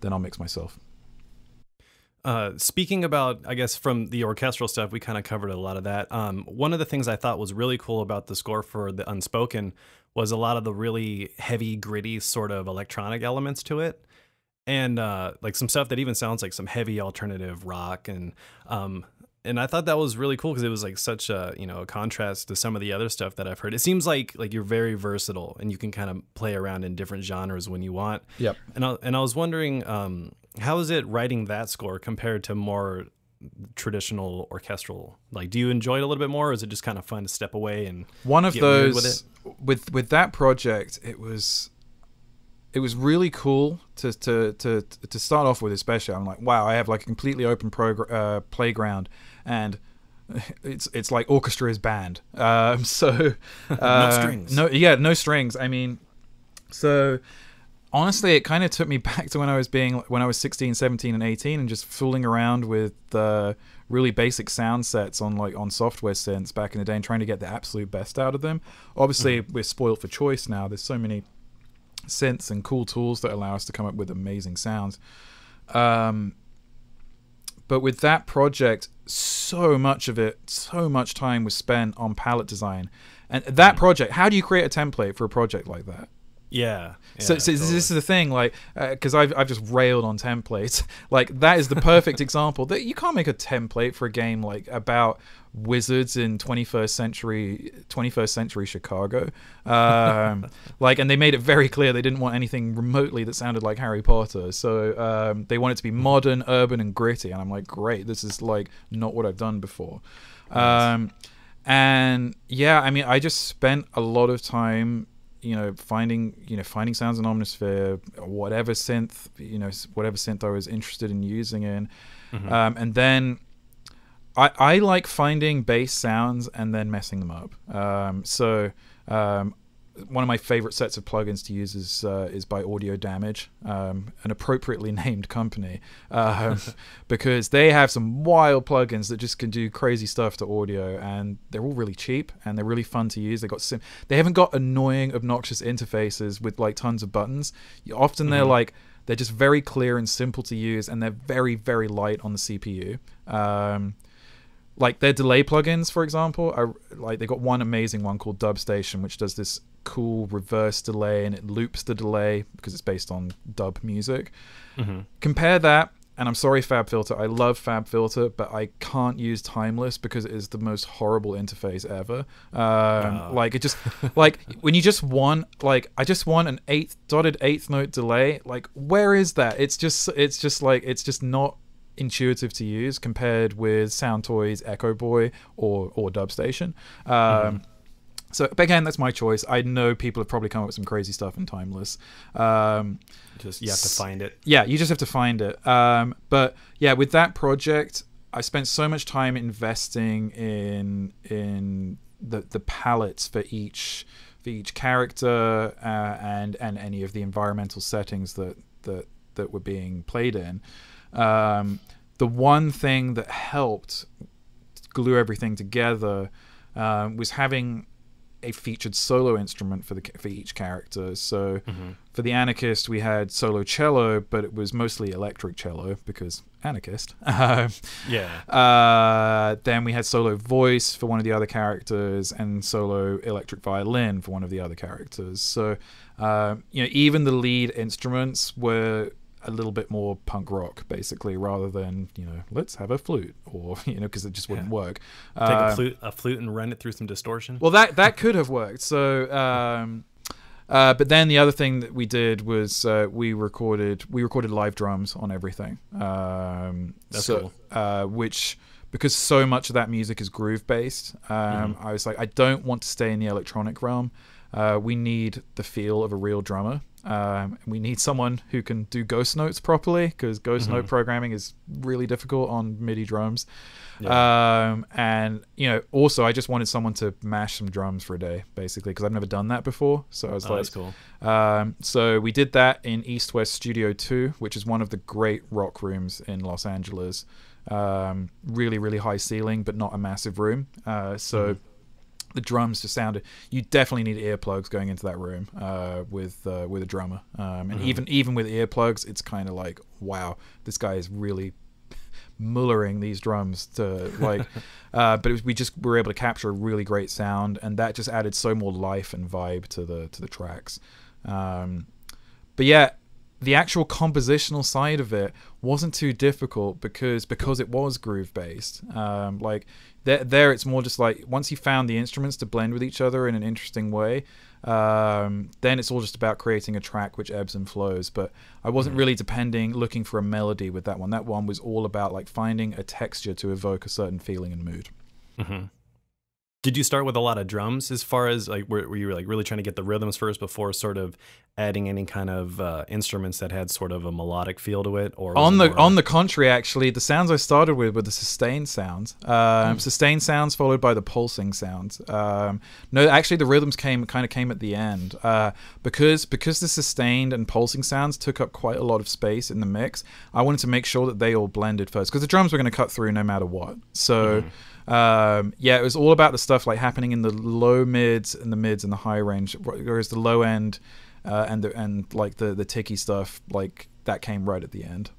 then i'll mix myself. Uh, speaking about, I guess from the orchestral stuff, we kind of covered a lot of that. Um, one of the things I thought was really cool about the score for the Unspoken was a lot of the really heavy, gritty sort of electronic elements to it, and uh, like some stuff that even sounds like some heavy alternative rock, and um, and I thought that was really cool because it was like such a you know a contrast to some of the other stuff that I've heard. It seems like like you're very versatile and you can kind of play around in different genres when you want. Yep. And I, and I was wondering, um, how is it writing that score compared to more traditional orchestral? Like, do you enjoy it a little bit more, or is it just kind of fun to step away and one of those with with, with that project it was it was really cool to to to to start off with especially i'm like wow i have like a completely open progr- uh, playground and *laughs* it's it's like orchestra is banned. Um *laughs* so *laughs* uh, strings. no yeah no strings. I mean so honestly it kind of took me back to when i was being when i was 16 17 and 18 and just fooling around with uh, really basic sound sets on like on software synths back in the day and trying to get the absolute best out of them. Obviously we're spoiled for choice now. There's so many synths and cool tools that allow us to come up with amazing sounds. Um but with that project, so much of it, so much time was spent on palette design. And that Mm. project, how do you create a template for a project like that? Yeah. so, yeah, so this totally. is the thing, like, because I've I've just railed on templates. *laughs* Like that is the perfect example that you can't make a template for a game like about wizards in 21st century 21st century Chicago. Um, *laughs* like, and they made it very clear they didn't want anything remotely that sounded like Harry Potter. So um, they want it to be modern, urban, and gritty. And I'm like, great, this is like not what I've done before. Um, and yeah, I mean, I just spent a lot of time you know finding you know finding sounds in omnisphere whatever synth you know whatever synth i was interested in using in Mhm. um, and then I, I like finding bass sounds and then messing them up um, so um, one of my favorite sets of plugins to use is uh, is by Audio Damage, um, an appropriately *laughs* named company, um, *laughs* because they have some wild plugins that just can do crazy stuff to audio, and they're all really cheap and they're really fun to use. They got sim- they haven't got annoying, obnoxious interfaces with like tons of buttons. You- Often they're Mhm. like they're just very clear and simple to use, and they're very very light on the CPU. Um, like their delay plugins, for example, are like they got one amazing one called Dub Station, which does this cool reverse delay and it loops the delay because it's based on dub music. Mhm. Compare that, and I'm sorry, Fab Filter. I love Fab Filter, but I can't use Timeless because it is the most horrible interface ever. Um, Oh. Like it just like *laughs* when you just want like I just want an eighth dotted eighth note delay. Like where is that? It's just it's just like it's just not intuitive to use compared with Sound Toys Echo Boy or or Dub Station. Um, So again, that's my choice. I know people have probably come up with some crazy stuff in Timeless. Um, Just you have to find it. yeah, you just have to find it. Um, but yeah, with that project, I spent so much time investing in in the the palettes for each for each character uh, and and any of the environmental settings that that that were being played in. Um, the one thing that helped glue everything together um, was having a featured solo instrument for the for each character. So Mhm. for the anarchist, we had solo cello, but it was mostly electric cello because anarchist. *laughs* Um, Yeah. uh, then we had solo voice for one of the other characters and solo electric violin for one of the other characters. So, uh, you know, even the lead instruments were a little bit more punk rock, basically, rather than you know, let's have a flute or *laughs* you know, because it just wouldn't Yeah. work. Take Uh, a flute, a flute, and run it through some distortion. well, that that could have worked. So, um, uh, but then the other thing that we did was uh, we recorded we recorded live drums on everything. Um, That's so, cool. uh, which because so much of that music is groove based, um, Mhm. I was like, I don't want to stay in the electronic realm. Uh, we need the feel of a real drummer. Um, we need someone who can do ghost notes properly because ghost Mhm. note programming is really difficult on MIDI drums. Yeah. Um, and you know, also I just wanted someone to mash some drums for a day, basically, because I've never done that before. So I was oh, like, that's cool. um, so we did that in East West Studio 2, which is one of the great rock rooms in Los Angeles. Um, really, really high ceiling, but not a massive room. Uh, so Mhm. The drums just sounded. You definitely need earplugs going into that room uh, with uh, with a drummer. Um, and Mhm. even even with earplugs, it's kind of like, wow, this guy is really *laughs* mullering these drums to like *laughs* uh, but it was, we just were able to capture a really great sound and that just added so more life and vibe to the to the tracks um, but yeah the actual compositional side of it wasn't too difficult because because it was groove based um, like there, there it's more just like once you found the instruments to blend with each other in an interesting way um, then it's all just about creating a track which ebbs and flows. But i wasn't Mhm. really depending looking for a melody with that one. That one was all about like finding a texture to evoke a certain feeling and mood. Mm hmm Did you start with a lot of drums as far as like were, were you like really trying to get the rhythms first before sort of adding any kind of uh, instruments that had sort of a melodic feel to it or on the on the contrary actually the sounds i started with were the sustained sounds um, Mm. sustained sounds followed by the pulsing sounds um, no actually the rhythms came kind of came at the end uh, because because the sustained and pulsing sounds took up quite a lot of space in the mix i wanted to make sure that they all blended first because the drums were going to cut through no matter what so Mhm. Um, yeah, it was all about the stuff like happening in the low mids and the mids and the high range, whereas the low end uh, and the and like the the ticky stuff like that came right at the end.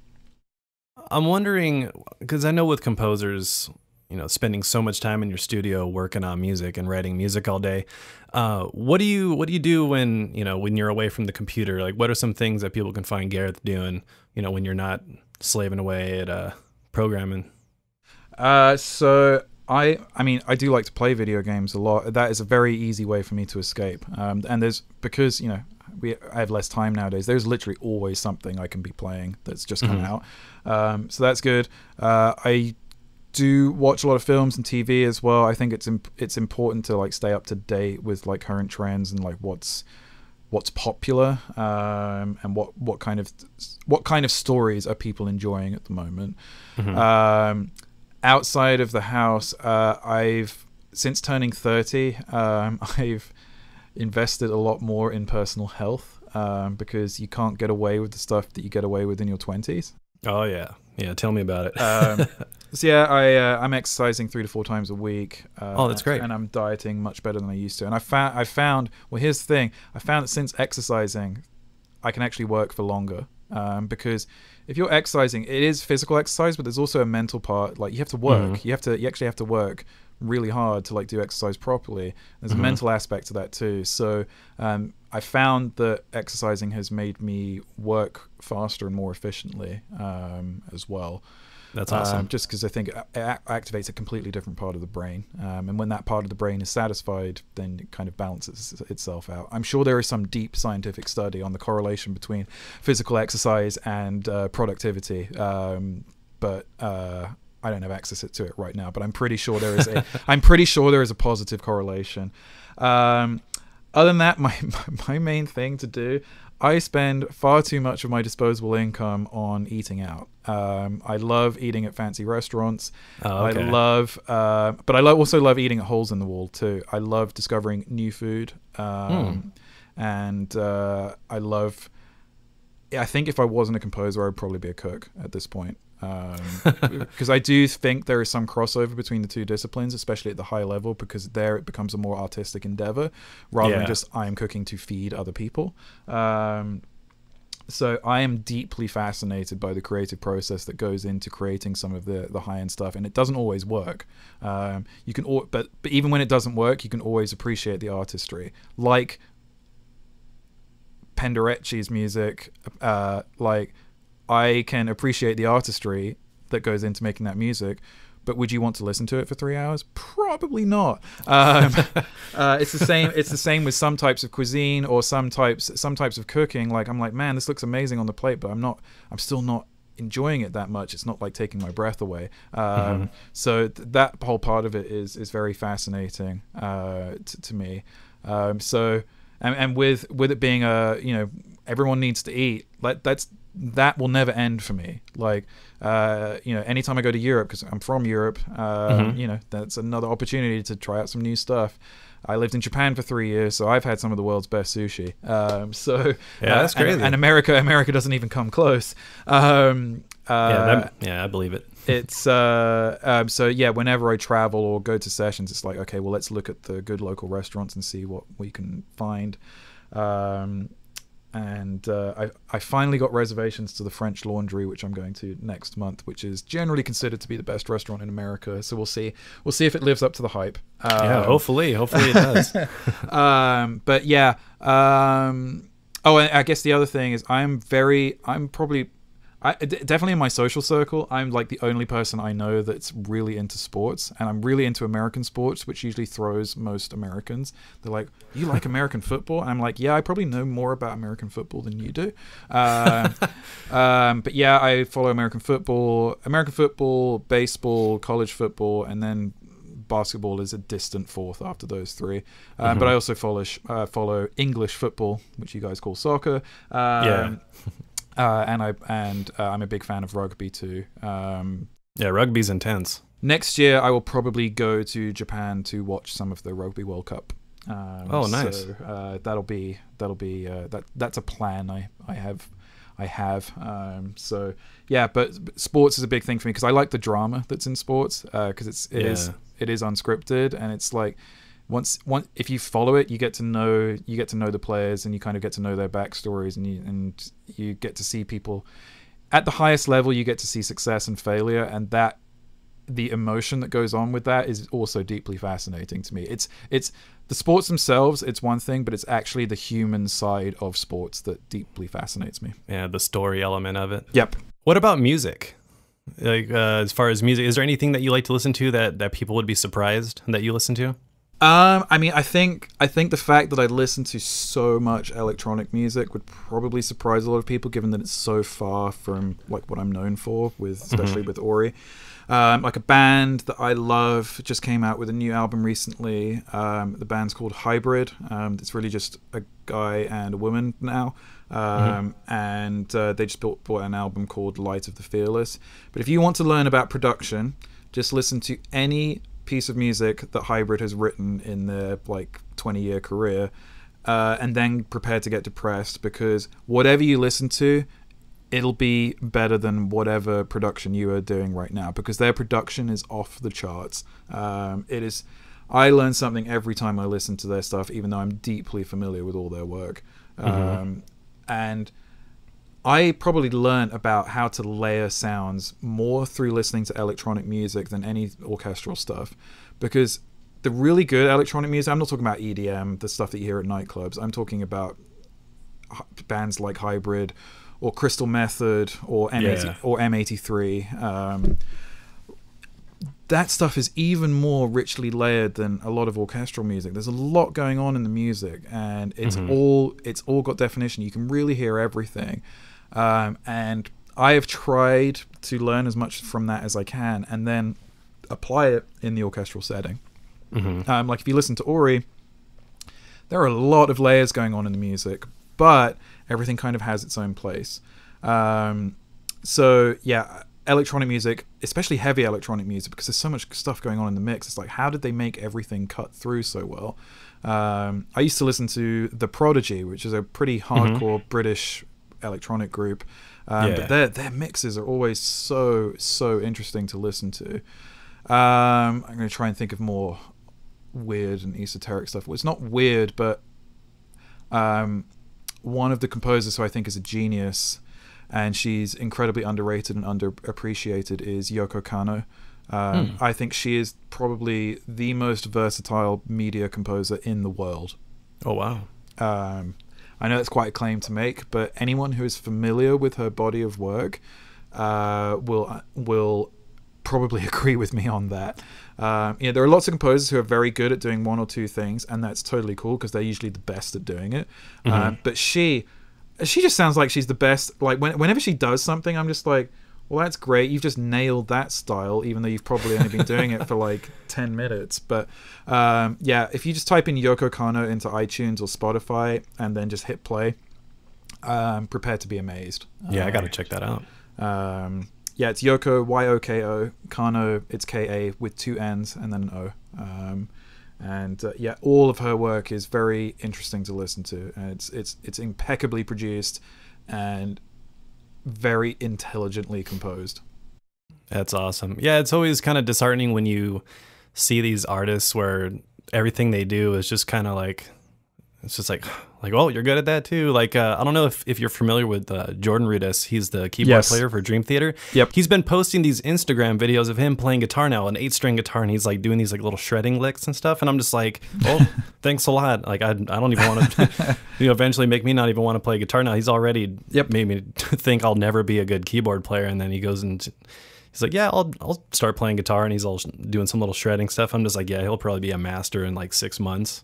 I'm wondering because I know with composers, you know, spending so much time in your studio working on music and writing music all day. Uh, what do you what do you do when you know when you're away from the computer? Like, what are some things that people can find Gareth doing? You know, when you're not slaving away at uh, programming. Uh, so I I mean I do like to play video games a lot. That is a very easy way for me to escape. Um, and there's because you know we I have less time nowadays. There's literally always something I can be playing that's just come Mhm. out. Um, so that's good. Uh, I do watch a lot of films and TV as well. I think it's imp- it's important to like stay up to date with like current trends and like what's what's popular um, and what what kind of what kind of stories are people enjoying at the moment. Mhm. Um, outside of the house, uh, I've since turning thirty, um, *laughs* I've invested a lot more in personal health um, because you can't get away with the stuff that you get away with in your twenties. oh yeah, yeah. Tell me about it. Um, *laughs* so yeah, I uh, I'm exercising three to four times a week. Uh, Oh, that's great. And I'm dieting much better than I used to. And I found I found well, here's the thing: I found that since exercising, I can actually work for longer. Um, because if you're exercising, it is physical exercise, but there's also a mental part. Like you have to work. Mhm. You have to. You actually have to work really hard to like do exercise properly. There's Mhm. a mental aspect to that too. So um, I found that exercising has made me work faster and more efficiently um, as well. That's Um, awesome. just because I think it activates a completely different part of the brain, um, and when that part of the brain is satisfied, then it kind of balances itself out. I'm sure there is some deep scientific study on the correlation between physical exercise and uh, productivity, um, but uh, I don't have access to it right now. But I'm pretty sure there is a *laughs* I'm pretty sure there is a positive correlation. Um, other than that, my *laughs* my main thing to do, I spend far too much of my disposable income on eating out. Um, I love eating at fancy restaurants. oh, okay. I love, uh, but I lo- also love eating at holes in the wall too. I love discovering new food, um, and uh, I love. I think if I wasn't a composer, I'd probably be a cook at this point. *laughs* Because I do think there is some crossover between the two disciplines, especially at the high level, because there it becomes a more artistic endeavor rather Yeah. than just I am cooking to feed other people. Um, so I am deeply fascinated by the creative process that goes into creating some of the the high end stuff, and it doesn't always work. Um, you can, al- but but even when it doesn't work, you can always appreciate the artistry, like Penderecki's music. Uh, like I can appreciate the artistry that goes into making that music. But would you want to listen to it for three hours? Probably not. Um, *laughs* *laughs* uh, it's the same. It's the same with some types of cuisine or some types some types of cooking. Like I'm like, man, this looks amazing on the plate, but I'm not. I'm still not enjoying it that much. It's not like taking my breath away. Um, Mhm. So th- that whole part of it is is very fascinating uh, t- to me. Um, so and, and with with it being a you know everyone needs to eat. Like that's that will never end for me. Like uh, you know, anytime I go to Europe because I'm from Europe, uh, Mhm. you know, that's another opportunity to try out some new stuff. I lived in Japan for three years, so I've had some of the world's best sushi. Um, so Yeah, *laughs* that's and- crazy. And, America, America doesn't even come close. Um, uh, yeah, that, yeah, I believe it. *laughs* it's uh um, so yeah whenever i travel or go to sessions it's like okay well let's look at the good local restaurants and see what we can find um and uh, I, I finally got reservations to the French Laundry, which I'm going to next month, which is generally considered to be the best restaurant in America. So we'll see, we'll see if it lives up to the hype. yeah, Um, hopefully, hopefully it does. *laughs* *laughs* um, but yeah. Um, oh, I guess the other thing is I'm very, I'm probably, I d- definitely in my social circle, I'm like the only person I know that's really into sports, and I'm really into American sports, which usually throws most Americans. They're like, "You like *laughs* American football?" And I'm like, "Yeah, I probably know more about American football than you do." *laughs* Um, um, but yeah, I follow American football, American football, baseball, college football, and then basketball is a distant fourth after those three. Um, But I also follow sh- uh, follow English football, which you guys call soccer. Um, Yeah. *laughs* Uh, and I and uh, I'm a big fan of rugby too. Um, yeah, rugby's intense. next year, I will probably go to Japan to watch some of the Rugby World Cup. Um, Oh, nice. So uh, that'll be that'll be uh, that that's a plan I I have. I have um, so yeah, but sports is a big thing for me because I like the drama that's in sports because it's it is Yeah. it is unscripted and it's like once once if you follow it you get to know you get to know the players and you kind of get to know their backstories and you and you get to see people at the highest level you get to see success and failure and that the emotion that goes on with that is also deeply fascinating to me it's it's the sports themselves it's one thing but it's actually the human side of sports that deeply fascinates me Yeah, the story element of it. yep What about music? Like uh, as far as music, is there anything that you like to listen to that that people would be surprised that you listen to? Um, I mean, I think I think the fact that I listen to so much electronic music would probably surprise a lot of people, given that it's so far from like what I'm known for, with especially with Ori. Um, like a band that I love just came out with a new album recently. Um, the band's called Hybrid. Um, it's really just a guy and a woman now, um, and uh, they just built, bought an album called Light of the Fearless. But if you want to learn about production, just listen to any piece of music that Hybrid has written in their like 20 year career, uh, and then prepare to get depressed because whatever you listen to, it'll be better than whatever production you are doing right now because their production is off the charts. Um, it is. I learn something every time I listen to their stuff, even though I'm deeply familiar with all their work. Um, and I probably learned about how to layer sounds more through listening to electronic music than any orchestral stuff because the really good electronic music I'm not talking about EDM the stuff that you hear at nightclubs I'm talking about bands like Hybrid or Crystal Method or M80 Yeah. or M83 um, that stuff is even more richly layered than a lot of orchestral music. There's a lot going on in the music, and it's all it's all got definition. You can really hear everything, um, and I have tried to learn as much from that as I can, and then apply it in the orchestral setting. Um, like if you listen to Ori, there are a lot of layers going on in the music, but everything kind of has its own place. Um, so yeah, electronic music, especially heavy electronic music, because there's so much stuff going on in the mix. It's like, how did they make everything cut through so well? Um, I used to listen to The Prodigy, which is a pretty hardcore British electronic group, um, Yeah. but their their mixes are always so so interesting to listen to. Um, I'm going to try and think of more weird and esoteric stuff. Well, it's not weird, but um, one of the composers who I think is a genius, and she's incredibly underrated and underappreciated, is Yoko Kanno. Um, I think she is probably the most versatile media composer in the world. Oh wow. Um, I know that's quite a claim to make, but anyone who is familiar with her body of work uh, will will probably *laughs* agree with me on that. Um, you know, there are lots of composers who are very good at doing one or two things, and that's totally cool because they're usually the best at doing it. Um, but she, she just sounds like she's the best. Like when, whenever she does something, I'm just like, well, that's great. You've just nailed that style, even though you've probably only been doing it for *laughs* like 10 minutes. But um, yeah, if you just type in Yoko Kanno into iTunes or Spotify and then just hit play, um, prepare to be amazed. Yeah, I got to check that out. Um, yeah, it's Yoko Y O K O Kanno. It's K A with two N's and then an O. Um, and uh, yeah, all of her work is very interesting to listen to. And it's it's it's impeccably produced and very intelligently composed. That's awesome. Yeah, it's always kind of disheartening when you see these artists where everything they do is just kind of like it's just like *sighs* like oh you're good at that too like uh, i don't know if, if you're familiar with uh, jordan rudess he's the keyboard Yes. player for dream theater Yep. he's been posting these instagram videos of him playing guitar now an eight string guitar and he's like doing these like little shredding licks and stuff and i'm just like oh *laughs* thanks a lot like i, I don't even want to *laughs* *laughs* you know eventually make me not even want to play guitar now he's already Yep. made me think i'll never be a good keyboard player and then he goes and he's like, yeah, I'll I'll start playing guitar, and he's all sh- doing some little shredding stuff. I'm just like, yeah, he'll probably be a master in like six months.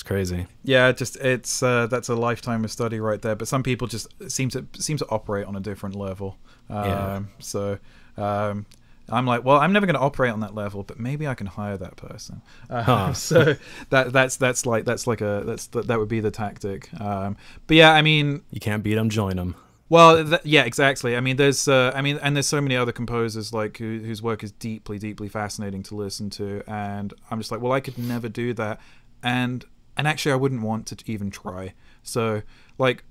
It's crazy. Yeah, just it's uh, that's a lifetime of study right there. But some people just seem to seem to operate on a different level. Um, Yeah. So um, I'm like, well, I'm never going to operate on that level, but maybe I can hire that person. Uh, Huh. *laughs* So that that's that's like that's like a that's that, that would be the tactic. Um, but yeah, I mean, You can't beat them, join them. well, th- yeah, exactly. I mean, there's, uh, I mean, and there's so many other composers like who, whose work is deeply, deeply fascinating to listen to, and I'm just like, well, I could never do that, and and actually, I wouldn't want to even try. So, like,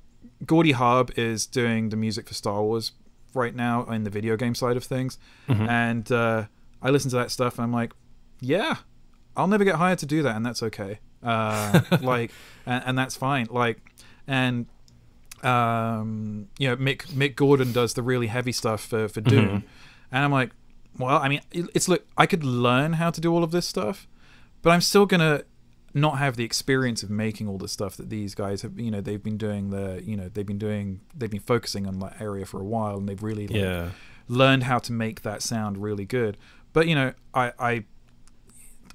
Gordy Haab is doing the music for Star Wars right now in the video game side of things, and uh, I listen to that stuff, and I'm like, yeah, I'll never get hired to do that, and that's okay. Uh, *laughs* like, and, and that's fine. Like, and um, you know, Mick Mick Gordon does the really heavy stuff for for Doom, Mhm. and I'm like, well, I mean, it's look, I could learn how to do all of this stuff, but I'm still gonna not have the experience of making all the stuff that these guys have. You know, they've been doing the, you know, they've been doing, they've been focusing on that area for a while, and they've really like, Yeah. learned how to make that sound really good. But you know, I I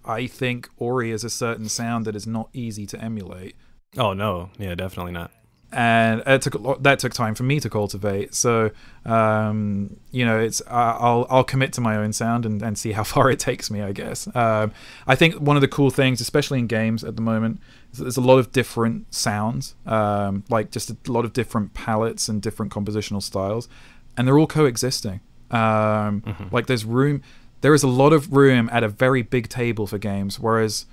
I think Ori is a certain sound that is not easy to emulate, Oh no. Yeah, definitely not. And it took a lot. That took time for me to cultivate. So um, you know, it's I'll I'll commit to my own sound and, and see how *laughs* far it takes me. I guess. Um, I think one of the cool things, especially in games at the moment, is that there's a lot of different sounds, um, like just a lot of different palettes and different compositional styles, and they're all coexisting. Um, Mhm. Like there's room, there is a lot of room at a very big table for games, whereas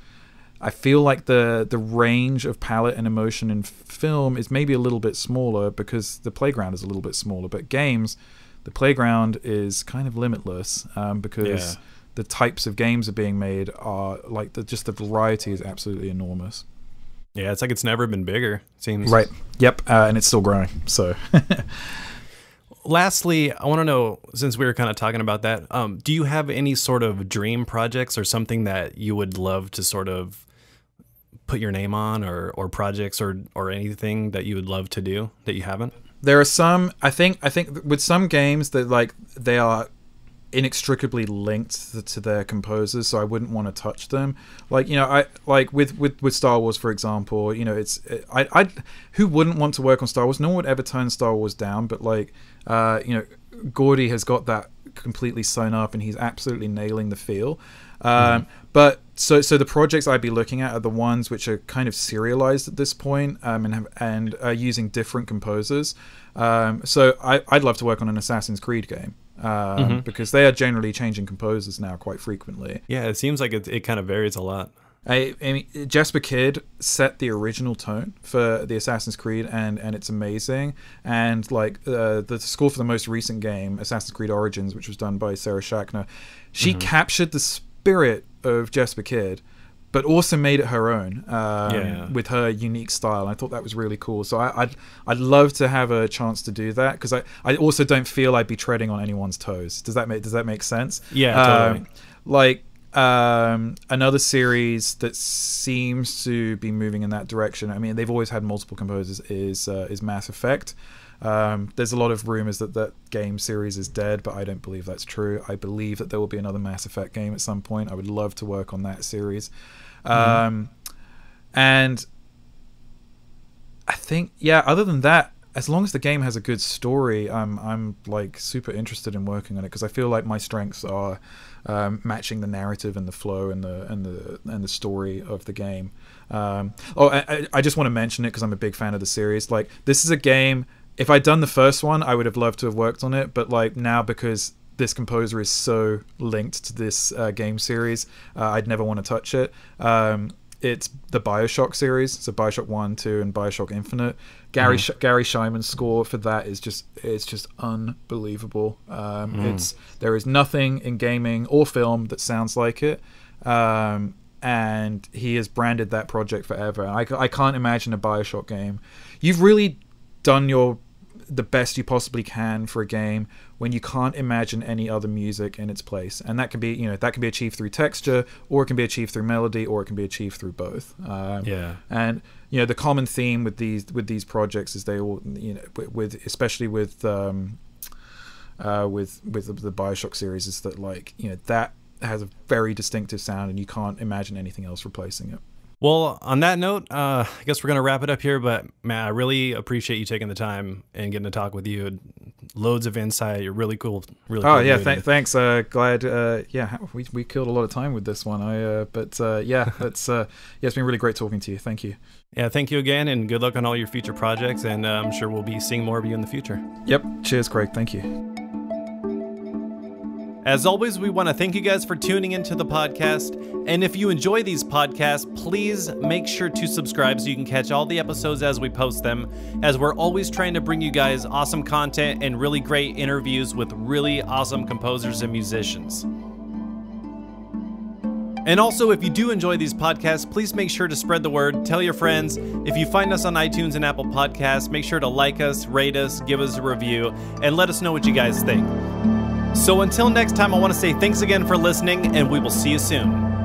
I feel like the the range of palette and emotion in film is maybe a little bit smaller because the playground is a little bit smaller. But games, the playground is kind of limitless um, because Yeah. the types of games are being made are like the just the variety is absolutely enormous. Yeah, it's like it's never been bigger. Seems Right. Yep. Uh, and it's still growing. So. *laughs* Lastly, I want to know since we were kind of talking about that, um, do you have any sort of dream projects or something that you would love to sort of put your name on, or or projects or or anything that you would love to do that you haven't? there are some i think i think with some games that like they are inextricably linked to, their composers so i wouldn't want to touch them. Like you know i like with with with star wars for example you know it's i i who wouldn't want to work on star wars? No one would ever turn star wars down but like uh you know gordy has got that completely sewn up and he's absolutely nailing the feel um but so so the projects I'd be looking at are the ones which are kind of serialized at this point, um, and have, and are using different composers. Um, so I, I'd love to work on an Assassin's Creed game um, because they are generally changing composers now quite frequently. Yeah, it seems like it, it kind of varies a lot. I, I mean, Jesper Kyd set the original tone for the Assassin's Creed, and and it's amazing. And like uh, the score for the most recent game, Assassin's Creed Origins, which was done by Sarah Schachner, she captured the spirit of Jesper Kyd, but also made it her own um, Yeah. with her unique style. I thought that was really cool. So I, I'd I'd love to have a chance to do that because I, I also don't feel I'd be treading on anyone's toes. Does that make Does that make sense? Yeah, totally. Um, like um, another series that seems to be moving in that direction. I mean, they've always had multiple composers. Is uh, is Mass Effect? Um, there's a lot of rumors that that game series is dead, but I don't believe that's true. I believe that there will be another Mass Effect game at some point. I would love to work on that series. Um, and I think, yeah. Other than that, as long as the game has a good story, I'm I'm like super interested in working on it because I feel like my strengths are um, matching the narrative and the flow and the and the and the story of the game. Um, oh, I, I- I just want to mention it because I'm a big fan of the series. Like, this is a game. If I'd done the first one, I would have loved to have worked on it. But like now, because this composer is so linked to this uh, game series, uh, I'd never want to touch it. Um, it's the Bioshock series, so Bioshock One, Two, and Bioshock Infinite. Gary Sh- Garry Schyman's score for that is just it's just unbelievable. Um, It's there is nothing in gaming or film that sounds like it. Um, and he has branded that project forever. I, I can't imagine a Bioshock game. You've really done your the best you possibly can for a game when you can't imagine any other music in its place. And that can be you know that can be achieved through texture or it can be achieved through melody or it can be achieved through both. Um, Yeah. and you know the common theme with these with these projects is they all you know with, with especially with um uh with with the, the bioshock series is that like you know that has a very distinctive sound and you can't imagine anything else replacing it Well, on that note, uh, I guess we're gonna wrap it up here. But man, I really appreciate you taking the time and getting to talk with you. Loads of insight. You're really cool. Really. Oh cool yeah, th- thanks. Uh, glad. Uh, yeah, we, we killed a lot of time with this one. I uh, but uh, yeah, *laughs* that's uh, yeah, it's been really great talking to you. Thank you. yeah. Thank you again, and good luck on all your future projects. And uh, I'm sure we'll be seeing more of you in the future. Yep. Cheers, Craig. Thank you. As always, we want to thank you guys for tuning into the podcast. And if you enjoy these podcasts, please make sure to subscribe so you can catch all the episodes as we post them, as we're always trying to bring you guys awesome content and really great interviews with really awesome composers and musicians. And also, if you do enjoy these podcasts, please make sure to spread the word, tell your friends. If you find us on iTunes and Apple Podcasts, make sure to like us, rate us, give us a review, and let us know what you guys think. So until next time, I want to say thanks again for listening, and we will see you soon.